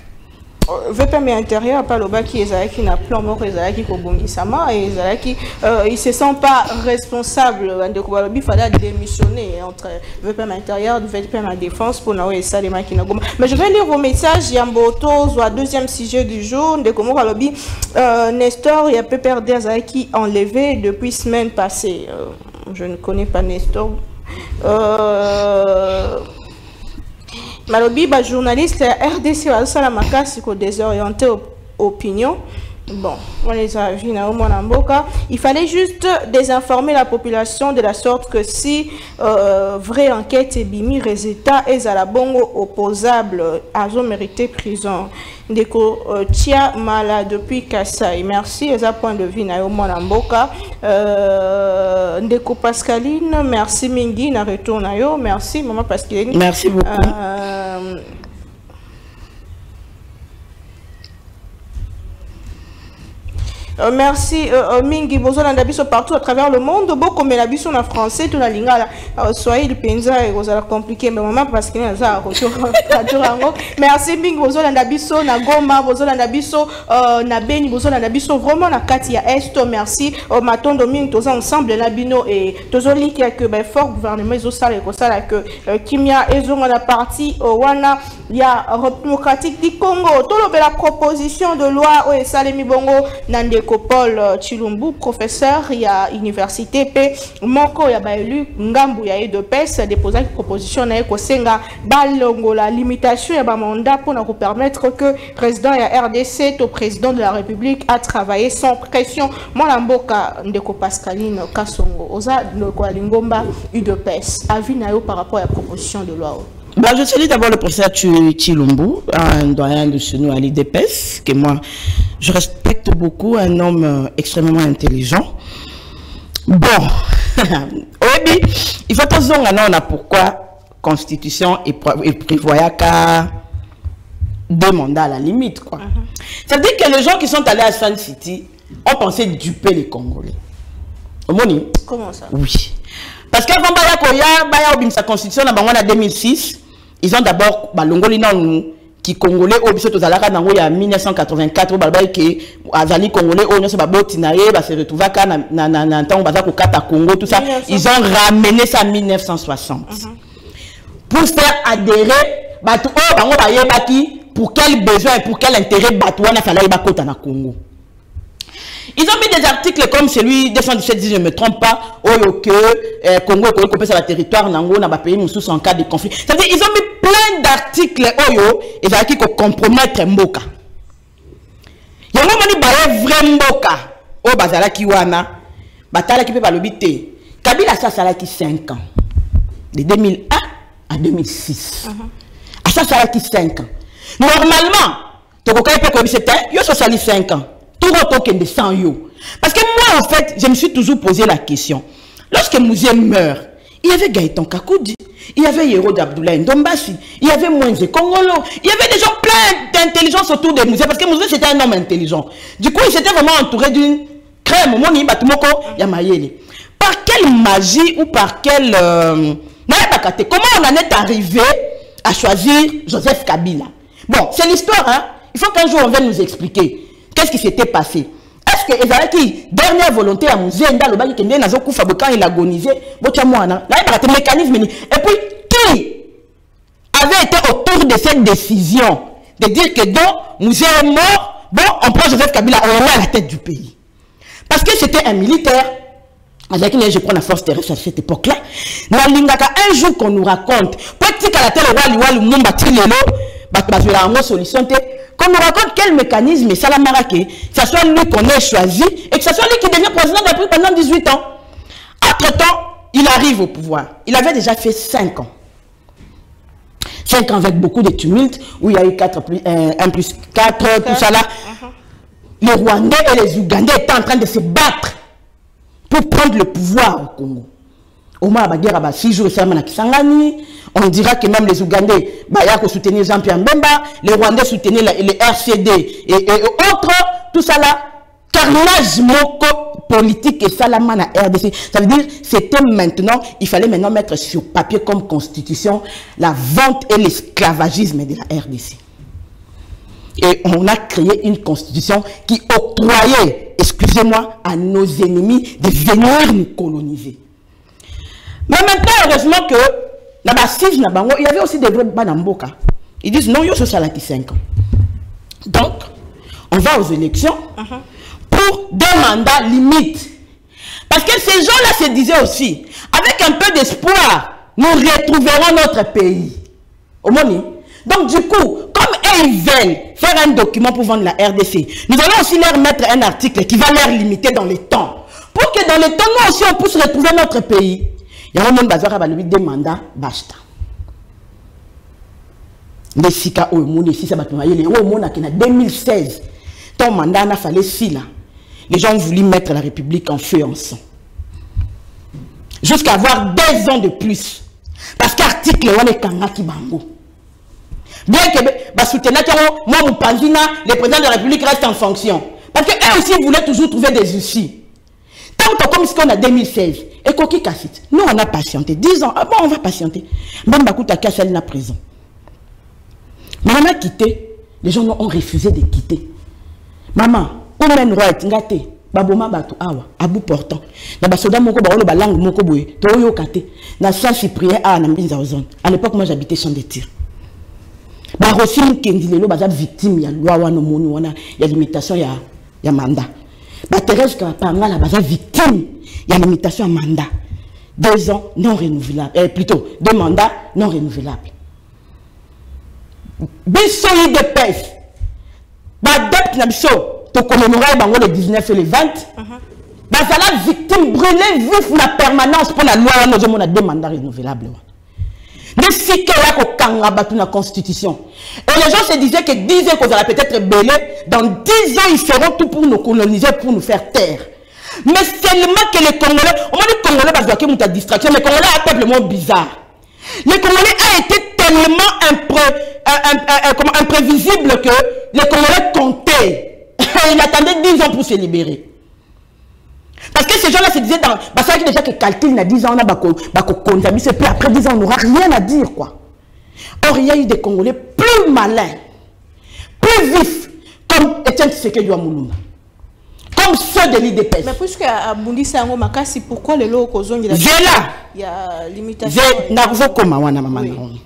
Vpm intérieur apa alobaki ezalaki na plan moko ezalaki kobongisama ezalaki euh, ils se sont pas responsables bandeko balobi fallait démissionner entre vpm intérieur vpm ya défense mpona oyo esalemaki na goma mais je vais lire vos messages yambo tozwa deuxième sujet du jour ndeko moko alobi nestor ya pprd azalaki enlevé depuis semaine passée. Euh, je ne connais pas nestor. Euh, malobi bajournaliste ya rdc bazosala makasi kodésoriente op- opinion bon na yo mwana mboka il fallait juste désinformer la population de la sorte que si euh, vraie enquête ebimi résultat ezala bongo opposable azomérite prison. Ndeko euh, tia mala depuis kasai merci eza point de vue na yo mwana mboka euh, ndeko pascaline merci mingi na retour na yo merci mama pascaline. Merci beaucoup. euh, merci euh, euh, mingi. Bozolanda biso partout à travers le monde. Bokomela biso na français to na lingala euh, swahili mpenza ekozala compliqué mais mama parce que naza traduire yango merci mingi. Bozolanda biso na goma bozolanda biso euh, na beni bozolanda biso vraiment na kati ya est. Merci euh, matondo mingi toza ensemble na bino e tozolikia ke baeffort gouvernement ezosala ekosala ke euh, kimia ezonga na parti euh, wana. Ya démocratique du congo. Tolobela proposition de loi. Oyo esalemi bongo na ndeko paul chilumbu professeur ya université mpe moko ya baélu ngambu ya edepes déposaki proposition na ye kosenga balongola limitation ya bamandat mpona kopermettre que président ya rdc to président de la république a travaillé sans pression. Mwana mboka ndeko pascaline kasongo oza ndeko ya lingomba udepes avis na par rapport ya proposition de loi Bah, je salue d'abord le professeur Chu- Chilumbu, un doyen de chez nous à l'IDPS, que moi, je respecte beaucoup, un homme euh, extrêmement intelligent. Bon, (laughs) oui, il faut pas dire on a pourquoi constitution et, pré- et prévoyait qu'à deux mandats à la limite, quoi. Ça veut dire que les gens qui sont allés à Sun City ont pensé duper les Congolais. Au comment ça? Oui. Parce qu'avant Koya, Baya Obim sa constitution na 2006, ils ont d'abord balongoli na nous qui congolais au biso tozalaka nango ya 1984 au balbai ke azali congolais au nyonso baboti na ye ba se retrouvaka na na na, na ntango baza kokata Congo tout ça, 1960. ils ont ramené ça en 1960. Pour faire adhérer bato oyo bango bayebaki pour quel besoin et pour quel intérêt bato wana falaki bakota na Congo. Ils ont mis des articles comme celui 217, si je ne me trompe pas, Oyo que euh, Congo est coupé sur le territoire, Nango, dans pays sous en cas de conflit. C'est-à-dire ils ont plein d'articles Oyo et ça qui compromettre Mboka. yango moni baye vrai mboka oyo bazalaki wana batalaki mpe balobi te kabila asi asalaki 5 ans de 2001 à 2006 asi asalaki 5 ans. Normalement tokokaki mpe koyebisa te yo so osali 5 ans toko tokende sans yo. Parce que moi en fait je me suis toujours posé la question. Lorsque Mouzé meurt il y avait Gaëtan Kakoudi il y avait Hérode Abdoulaye Ndombasi, il y avait Moïse Kongolo, il y avait des gens plein d'intelligence autour de Mouzé, parce que Mouzé c'était un homme intelligent. Du coup, il s'était vraiment entouré d'une crème, moni batumoko. Par quelle magie ou par quelle... Euh, comment on en est arrivé à choisir Joseph Kabila? Bon, c'est l'histoire, hein Il faut qu'un jour on vienne nous expliquer qu'est-ce qui s'était passé. Que ezalaki dernière volonté ya muzenda lobaki kende nazokufa bo quand il agonisé botya mwana. Nayebaka te mécanisme ni et puis qui avait été autour de cette décision de dire que donc Mouzé est mort bon on prend Joseph Kabila on le met à la tête du pays. Parce que c'était un militaire. Je prends la force terrestre à cette époque là un jour qu'on nous raconte po etikala te le waliwali mumba ti solution qu'on nous raconte quel mécanisme esalamaka ke ça soit lui qu'on ait choisi et que ça soit lui qui devient président de la République pendant 18 ans. Entre temps il arrive au pouvoir. Il avait déjà fait 5 ans. 5 ans avec beaucoup de tumultes où il y a eu 4 plus 1 plus 4 tout ça là. Les Rwandais et les Ougandais étaient en train de se battre pour prendre le pouvoir au Congo. Au moins, la guerre, 6 jours, na Kisangani. On dira que même les Ougandais, bah, soutenaient Jean-Pierre Mbemba, les Rwandais soutenaient la- les RCD et, autres, tout ça là. Carnage moko politique man, à RDC. Ça veut dire, c'était maintenant, il fallait maintenant mettre sur papier comme constitution la vente et l'esclavagisme de la RDC. Et on a créé une constitution qui octroyait, excusez-moi, à nos ennemis de venir nous coloniser. Mais maintenant, heureusement que, dans la il y avait aussi des vrais Banamboka. Ils disent non, yo so salaki 5 ans. Donc, on va aux élections pour deux mandats limites. Parce que ces gens-là se disaient aussi, avec un peu d'espoir, nous retrouverons notre pays. Au Moni. Donc, du coup, comme ils veulent faire un document pour vendre la RDC, nous allons aussi leur mettre un article qui va leur limiter dans les temps. Pour que dans les temps, nous aussi, on puisse retrouver notre pays. Il y a un monde bazar qui des mandats basta. Les sika te au monde qui en 2016, ton mandat n'a fallu si là. Les gens ont voulu mettre la République en feu en sang. Jusqu'à avoir deux ans de plus. Parce qu'article, on est kangaki bango. Bien que moi, Moupanzina, le président de la République reste en fonction. Parce que aussi voulaient toujours trouver des issues. Tant comme ce qu'on a 2016, et Koki Kassit, nous on a patienté. 10 ans, ah bon, on va patienter. Même Bakuta Kassel na prison. Mais on a quitté. Les gens ont refusé de quitter. Maman, mène roi ngate. baboma bato awa abu portant na basoda moko baoloba langue moko boye toyoka te na saint cyprien awa na mbinza ozone à l'époque moi j'habitais champ de tir barosi mokendi lelo baza victime ya loi wana omoni wana ya limitation ya, ya mandat bathérèse kapangala baza victime. Ya limitation ya mandat. Deux ans non renouvelable. Eh, plutôt deux mandats non renouvelables. Biso idps badepte na biso tokommémora bango le 19 et le 20 bazala victime brûlé vif na permanence mpo na loi. Wana ozomona deux mandats renouvelables wana nde sika ya kokanga bato na constitution. Et les gens se disaient que 10 ans kozala peut-être belé dans 10 ans ils feront tout pour nous coloniser pour nous faire taire. Mais seulement que les congolais omoni congolais bazwaki moto ya distraction mais congolais a peuple bizarre. Le congolais a été tellement impré, euh, euh, euh, imprévisible que les congolais comptaient. (laughs) Il attendait 10 ans pour se libérer parce que ces gens-là se disaient dans. Bah, ça déjà que calcul n'a 10 ans, on a bako, bako comptabiliser, puis après 10 ans, on n'aura rien à dire, quoi. Or, il y a eu des Congolais plus malins, plus vifs, comme Etienne Tshisekedi Moulouma. Comme ceux de l'IDPS. Mais puisque abundisa yango makasi pourquoi lelo okozongela Zela ya limitation Zé, Narvo Koma, wana, maman, Naomi.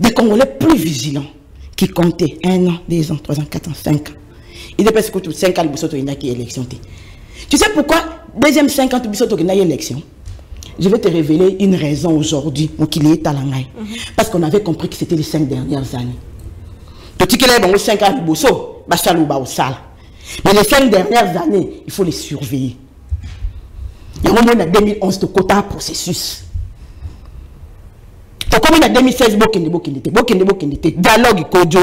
Des Congolais plus vigilants, qui comptaient 1 an, 2 ans, 3 ans, 4 ans, 5 ans. IDPS, écoute, 5 ans, il y a qui élection. Tu sais pourquoi Deuxième 50 bisoto qui n'a élection? Je vais te révéler une raison aujourd'hui, à la main. Parce qu'on avait compris que c'était les cinq dernières années. Est bon, 5 ans, bosso, basalou, ba, au sale. Mais les cinq dernières années, il faut les surveiller. Il y a un moment en 2011, le quota processus. tokómi na 2016 bokende bokende te bokende bokende te dialogue kojo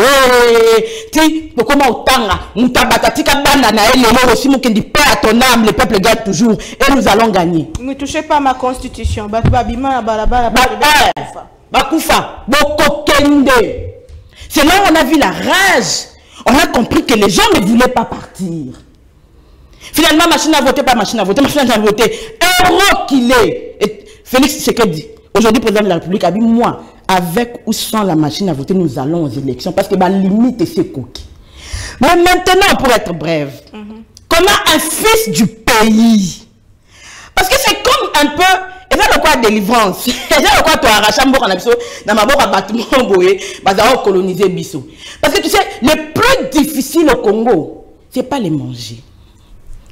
ti tokóma otanga moto abato atika banda na ye lelo osi mokendi à ton âme le peuple gagne toujours et nous allons gagner. Ne touchez pas ma constitution. Bato babima na balabala Ba- bakufa bokokende c'est là où on a vu la rage on a compris que les gens ne voulaient pas partir. Finalement machine à voter pas machine à voter machine à voter héros qu'il est. Et Félix Tshisekedi aujourd'hui président de la République a dit moi avec ou sans la machine à voter nous allons aux élections parce que ma limite c'est coquille mais maintenant pour être brève comment un fils du pays. Parce que c'est comme un peu eza lokwa délivrance. Eza lokwa toarracha mboka na biso na maboko ya bato moko boye bazala kocoloniser biso parce que tu sais le plus difficile au congo c'est pas les manger.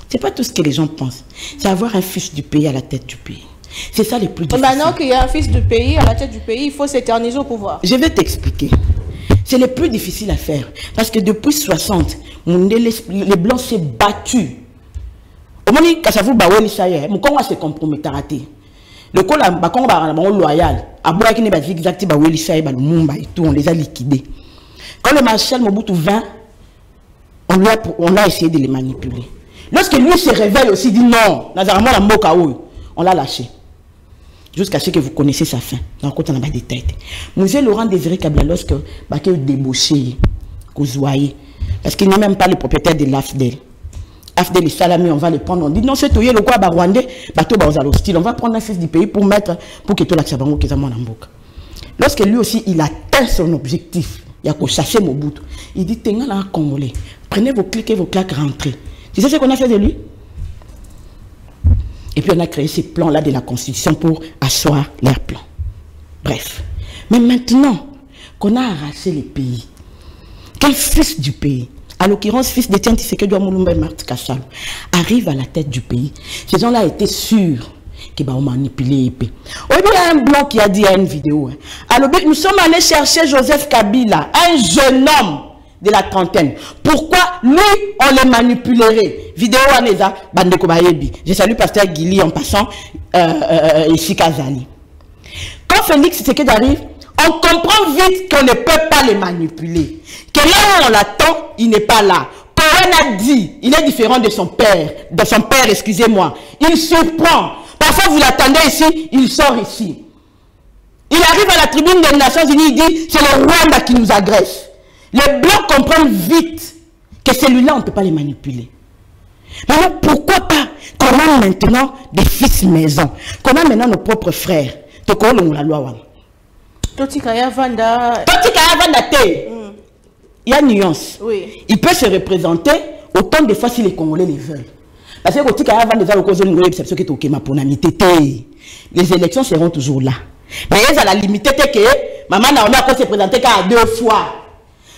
C'est pas tout ce que les gens pensent. C'est avoir un fils du pays à la tête du pays. C'est ça le plus difficile. maintenant qu'il y a un fils du pays à la tête du pays il faut s'éterniser au pouvoir. Je vais t'expliquer. C'est le plus difficile à faire. Parce que depuis 60, Mundele, les Blancs s'est battu. Au moment où Kassavu Baweli Saye, mon Congo s'est comprometté. Le Congo, le Congo, est loyal. Aboua qui n'est pas exact, Baweli Saye, Lumumba et tout, on les a liquidés. Quand le marshal Mobutu vint, on, lui a, on l'a essayé de les manipuler. Lorsque lui se réveille aussi, dit non, Nazaramon la Mboka, on l'a lâché jusqu'à ce que vous connaissez sa fin. Dans le côté, on a des têtes. Monsieur Laurent Désiré Kabila, lorsque Baké a débauché, Kouzouaï, parce qu'il n'est même pas le propriétaire de l'AFDEL. AFDEL et Salami, on va le prendre. On dit non, c'est tout, le quoi, Rwandais, bateau, hostile. On va prendre un fils du pays pour mettre, pour que tout l'acsabango, que ça m'en Lorsque lui aussi, il atteint son objectif, il a qu'à chasser Mobutu. Il dit, tenez là, Congolais, prenez vos clics et vos claques, rentrez. Tu sais ce qu'on a fait de lui? Et puis on a créé ces plans-là de la Constitution pour asseoir leurs plans. Bref. Mais maintenant qu'on a arraché les pays, quel fils du pays, à l'occurrence fils d'Étienne Tshisekedi Moulumba et Marthe Kassalo, arrive à la tête du pays, ces gens-là étaient sûrs qu'ils vont manipuler l'épée. Il y a un blanc qui a dit à une vidéo, hein, nous sommes allés chercher Joseph Kabila, un jeune homme de la trentaine. Pourquoi lui, on le manipulerait? Vidéo Aneza, Bandeko Bayebi. Je salue Pasteur Guili en passant, euh, euh, ici Kazali. Quand Félix Tshisekedi arrive, on comprend vite qu'on ne peut pas le manipuler. Que là où on l'attend, il n'est pas là. Cohen a dit, il est différent de son père, de son père, excusez-moi. Il surprend. Parfois, vous l'attendez ici, il sort ici. Il arrive à la tribune des Nations Unies, il dit, c'est le Rwanda qui nous agresse. Les Blancs comprennent vite que celui-là, on ne peut pas les manipuler. Maintenant, pourquoi pas qu'on a maintenant des fils maison, qu'on a maintenant nos propres frères. Tokolongo la loi wana. totika ya vanda Totika ya vanda te. Il y a nuance. oui Il peut se représenter autant de fois si les Congolais le veulent. Parce que Kotika ya vanda za lokozo lingo exception que tokema ponamité te. Les élections seront toujours là. Mais elle a la limité te que maman Naomi se présenter qu'à deux fois.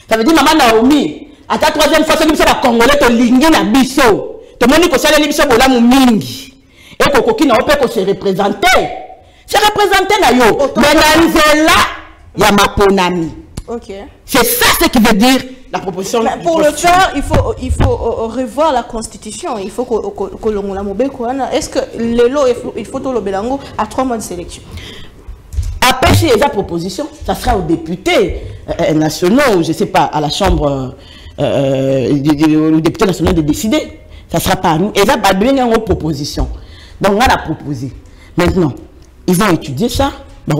Ça veut dire maman Naomi à ta troisième fois c'est comme ça Congolais to lingi na biso. To moni ko sala biso bolamu mingi. Et kokoki na ope ko se représenter. Se représenter na yo. Que- na nzela ya maponami. ok C'est ça ce qui veut dire la proposition. Mais pour le faire, il faut, il faut euh, revoir la constitution. Il faut que que- que l'on la mobeko wana. Est-ce que les lots, il faut- il faut tout le belango à trois mois de sélection? Après, si a proposition, ça sera aux députés euh, euh, nationaux, je ne sais pas, à la Chambre, euh, euh, aux députés nationaux de décider. Ça sera pas à nous. Et ça, bah, bien, une proposition. Donc, on a proposé. Maintenant, ils vont étudier ça. Bah.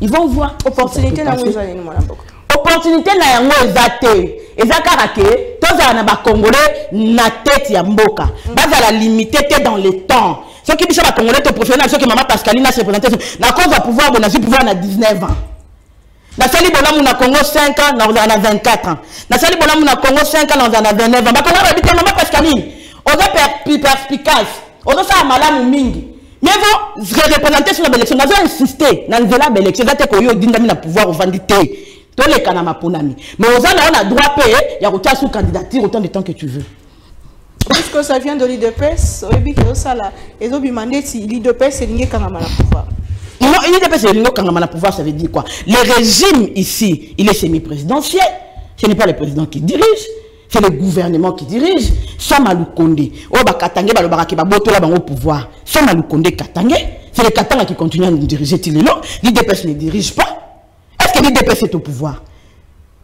Ils vont voir. Opportunité ni mwana mboka. opportunité na yango eza te eza kaka ke tozala na bacongolais na tete ya mboka bazala limité te dans le temps soki biso bacongolais topréféré na soki mama pascaline na se représente nakozwa pouvoir bo nazwi pouvoir na 19 ans. Nasali bolamu na congo 5 ans nakozala na 24 ans. Na congo 5 ans nakozala na 29 ans. Bakongo bayebi te mama pascaline. Oza per- perspicace. Ozosala malamu mingi. Mais vo représente sur na baélection nazo insiste na nzela ya baélection eza te koyo odindami na pouvoir ovandi te toleka na maponami mais oza na yo na droit sous candidature autant de temps que tu veux Puisque ça vient de l'IDPS, oyebi ke osala ezobima ndeti l'IDPS elingi ekangama na pouvoir. Non, il est pas le Kangama pouvoir, ça veut dire quoi? Le régime ici, il est semi-présidentiel. Ce n'est pas le président qui dirige, c'est le gouvernement qui dirige. Sama Lukonde. Bah, au pouvoir. C'est le Katanga qui continue à nous diriger Tilelo. L'IDPS ne dirige pas. Est-ce que l'IDPS est au pouvoir?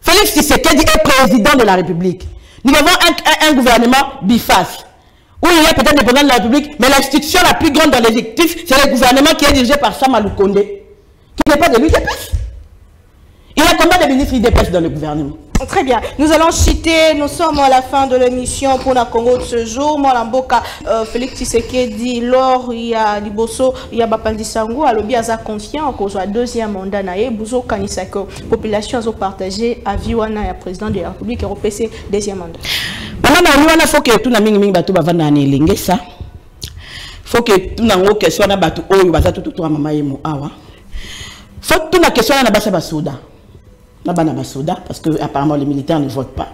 Félix Tshisekedi est président de la République. Nous avons un, un- gouvernement biface. Où il y a peut-être le président de la République, mais l'institution la plus grande dans l'exécutif, c'est le gouvernement qui est dirigé par Sama Lukonde, qui n'est pas de l'UDPS. Il y a combien de ministres IDPS dans le gouvernement? Très bien. Nous allons citer, nous sommes à la fin de l'émission pour la Congo de ce jour. Moi, Lamboka, euh, Félix Tshisekedi, lors, il y a Liboso, il y a Bapaldi Sango, à l'objet à confiant, qu'on soit deuxième mandat, nae, Bouzo Kanisako, population a partagé à Viwana, président de la République européenne, deuxième mandat. Lui wana faut que tuna mingi mingi bato bavanda na elenge sa. Faut que tuna ngo question na bato oyo baza tutu to mama yemo awa. Faut tuna question na basa basoda. Na bana basoda parce que apparemment les militaires ne votent pas.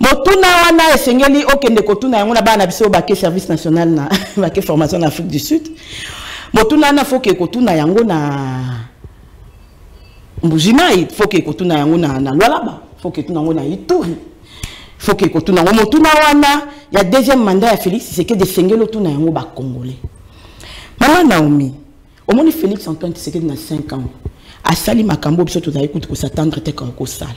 motuna wana esengeli okende kotuna yango na bana biso bake service national na (laughs) bake formation na afrique du sud. Motuna wana foke kotuna yango na mbujimai foke kotuna yango na, na lwalaba foke tuna yango na ituri. Foke kotuna yango. Motuna wana ya deuxième mandat ya félix tshisekedi esengeli otuna yango bacongolais mama naomi omoni félix antoine tshisekedi na 5 ans asali makambo biso tozali kutu kosatendre te kaka kosala.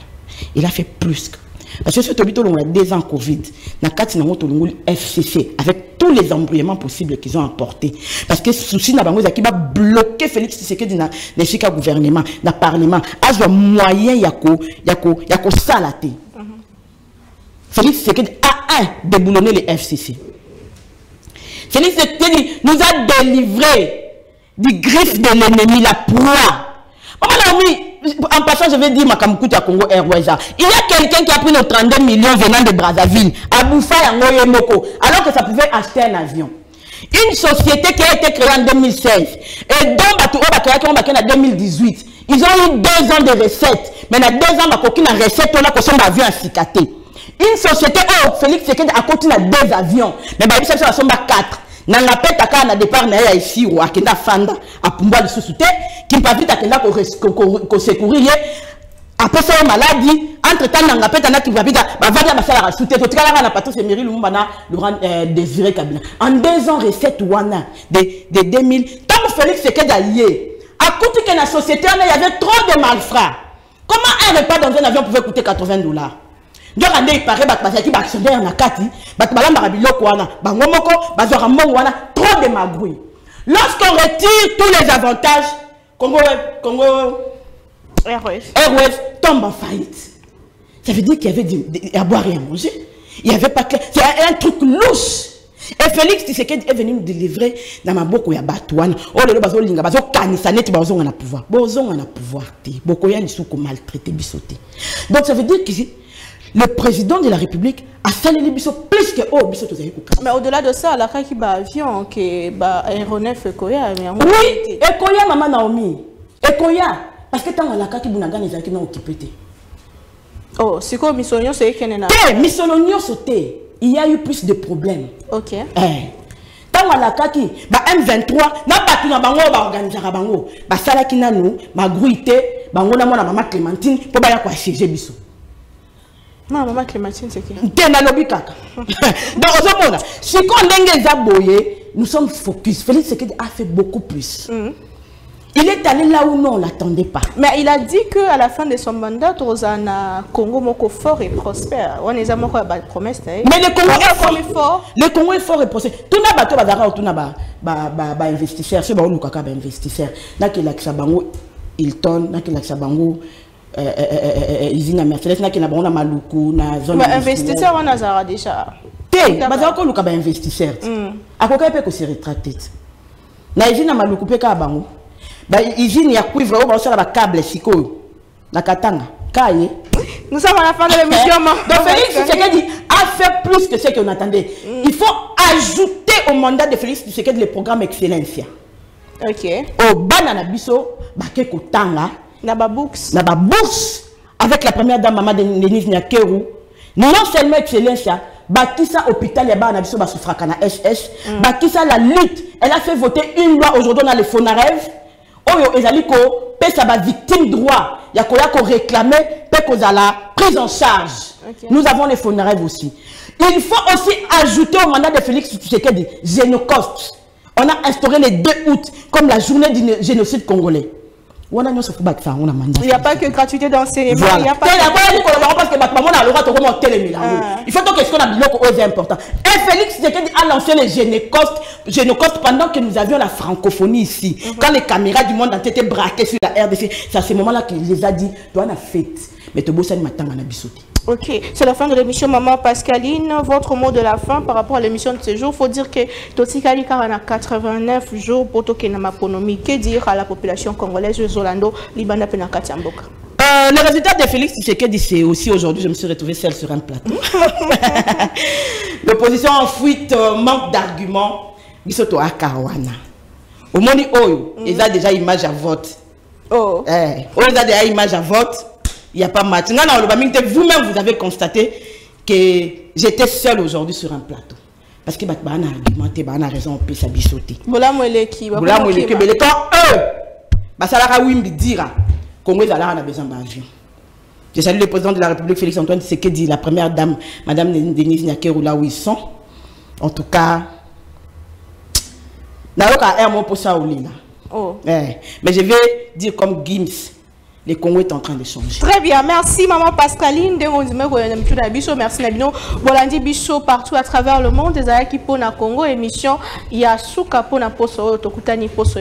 Il a fait plus que. Parce que soki tobi tolongola deux ans covid na kati nango tolongoli fcc avec tous les embrouillements possibles qu'ils ont apporté parce que souci na bango ezalaki babloke félix tshisekedi na esika ya gouvernement na parlement. Azwa moyen ya ko- ya ko- ya kosala te. Félix tshisekedi a un déboulonné le fcc félix tshisekedi nous a délivré du griffe de l'ennemi la proie Naomi, en passant, je vais dire Congo Airways. Il y a quelqu'un qui a pris nos 32 millions venant de Brazzaville, à Boufa et Moko, alors que ça pouvait acheter un avion. Une société qui a été créée en 2016 et dont Batou Oba créé en 2018. Ils ont eu deux ans de recettes. Mais dans deux ans, il y a une recette, on a qu'on avion à cicaté. Une société, oh, Félix a continué deux avions. Mais bah, il y a quatre. Nanga mpe taka na départ na ye ya esiro akenda fanda apumbwa lisusu te kimpavite akenda kosecourir ye. Apesa ye maladi entre temps nanga mpe tana kimpavita bavandi ya basalaka su te totikalaka na patron semeri lumumba na laurent euh, désiré kabila. En deux ans recette wana de, de 2000 ntango félix sekeda ye akuti ke na société wana y avait trop de malfrats. Comment un repas dans un avion pouvait coûter 80 dollars? Nzoka nde ipare bato bazalaki baactionnaire na kati bato balambaka biloko wana bango moko bazwaka mbongo wana trop de lorsqu'on retire tous les avantages congo, congo RS. airways tombe en faillite ça veut dire qu'il y avait du- des- à boire et à manger Il n'y avait pas clair. C'est un, un truc louche. Et Félix Tshisekedi est venu me délivrer dans ma boko ya batouane. Oh lelo bazo linga bazo kanisa neti bazo na pouvoir. Bazo na pouvoir te. Boko ya lisuko maltraité bisoté. Donc ça veut dire que le président de la République a les biso plus que oh biso tozali ko Mais au-delà de ça, la qui ba avion que ba aéronef ekoya Oui, ekoya maman Naomi. Ekoya parce que tant la kaki bunaga ezalaki na occupé te. Oh, siko miso nyonso ekene na. Te misolo nyonso te. Il y a eu plus de problèmes. OK. Eh. ntango alakaki ba m23 na bato na bango oyo baorganisaka bango basalaki nanu magrui te bango na mwana mama clémentine mpo baya koasiege biso Ma maman Clémentine c'est qui? Te nalobi kaka donc ozomona sikoyo ndenge eza boye nous sommes focus. Félix sekedi a fait beaucoup plus. Il est allé là où non on l'attendait pas. Mais il a dit que à la fin de son mandat, Rosana Congo moko fort et prospère. On est moko ya ba promesse taille. mais le congo est fort Congo est fort. le congo est fort et procès tuna bato bazalaka otuna bainvestisseur soki baolukaka bainvestisseur nakelakisa bango hilton nakelakisa bango euh, euh, euh, euh, usine ya mercedes nakela bango na maluku na zone Mais industrielle. investisseur on a zara déjà. te bazalaka koluka bainvestisseur te akokaki mpe retracte te na usine ya maluku mpe kaka bango bausine ya cuivre oyo baosala bacable sikoyo na katanga kaye Nous sommes à la fin de l'émission. donc félix tshisekedi a fait plus que ce qu'on attendait. Il faut ajouter au mandat de félix tshisekedi le programme excellencia. OK. oyo bana na biso bake kotanga Na ba books. na babourse avec la première dame mama denise nyakeru. Non seulement excellencia bakisa hôpital ya bana na biso basufraka na ss bakisa la lutte elle a fait voter une loi aujourd'hui na le fonarev oyo ezali kopesa bavictime droit. Ya koya koréclame mpe kozala prise en charge. Nous avons les fonarev aussi. Il faut aussi ajouter au mandat de félix tshisekedi génocost on a instauré le 2 août comme la journée du génocide congolais wana nyonso fo bakisa yango na mandat Il n'y a pas que Voilà. y a faut biloko oyo important et félix tshisekedi a lancé le génécoste génécoste pendant que nous avions la francophonie ici. Quand les caméras du monde entier étaient braquées sur la rdc c'est à ce moment là qu'il les a dit toana fête mais tobosani matanga na biso te Ok, c'est la fin de l'émission Maman Pascaline. Votre mot de la fin par rapport à l'émission de ce jour, faut dire que Totikali Karana 89 jours pour toquer na maponomi. Que dire à la population congolaise Zolando, Libana Penakati Amboka Euh, le résultat de Félix Tshisekedi, c'est aussi aujourd'hui, je me suis retrouvée seule sur un plateau. (laughs) L'opposition en fuite, euh, manque d'arguments. Bisoto Akawana. Au moni Oyo, ils ont déjà image à vote. Oh, Eh, ils ont déjà image à vote. Il n'y a pas match. Vous-même, vous avez constaté que j'étais seule aujourd'hui sur un plateau. Parce que bah, bah, on a argumenté, bah, on a raison, on peut s'abissoter. Bola Mweleki, mais quand eux, basalaka wimbi dira, Congo ezalaka na besoin d'avion. Je salue le président de la République, Félix Antoine Tshisekedi, la première dame, Madame Denise Nyakeru, là où ils sont. En tout cas, nayoka un mot pour ça au lit, là. Oh. Eh, Mais je vais dire comme Gims, le Congo est en train de changer. Très bien, merci maman Pascaline. De mon merci Nabino. Bolandi biso partout à travers le monde. Des ayaki pour na Congo émission. Il y a souka pour na poso tokutani poso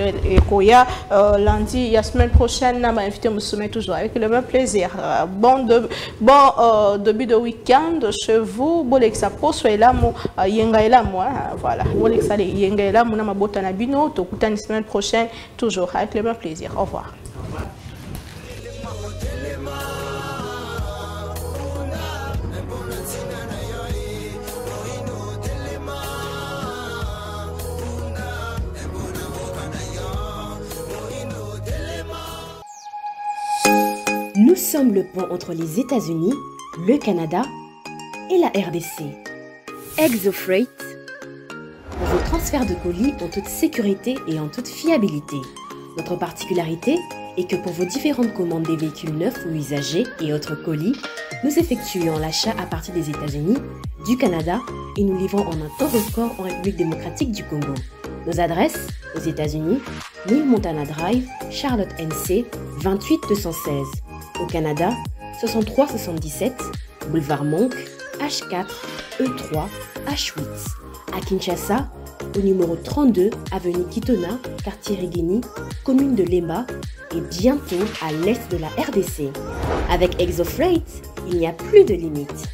koya Euh, lundi. Il y a semaine prochaine. Ma invité me soumet toujours avec le même plaisir. Euh, bon de euh, début de week-end chez vous. Bolexa poso et là yenga et là moi voilà. Bolexa le yenga et là mo na mabota na bino tokutani semaine prochaine toujours avec le même plaisir. Au revoir. Nous sommes le pont entre les États-Unis, le Canada et la RDC. ExoFreight, vos transferts de colis en toute sécurité et en toute fiabilité. Notre particularité est que pour vos différentes commandes des véhicules neufs ou usagés et autres colis, nous effectuons l'achat à partir des États-Unis, du Canada et nous livrons en un temps record en République démocratique du Congo. Nos adresses aux États-Unis, 1000 Montana Drive, Charlotte NC, 28 216. Au Canada, 63 77, boulevard Monk, H4, E3, H8. À Kinshasa, au numéro 32, avenue Kitona, quartier Rigini, commune de Lemba et bientôt à l'est de la RDC. Avec ExoFreight, il n'y a plus de limite.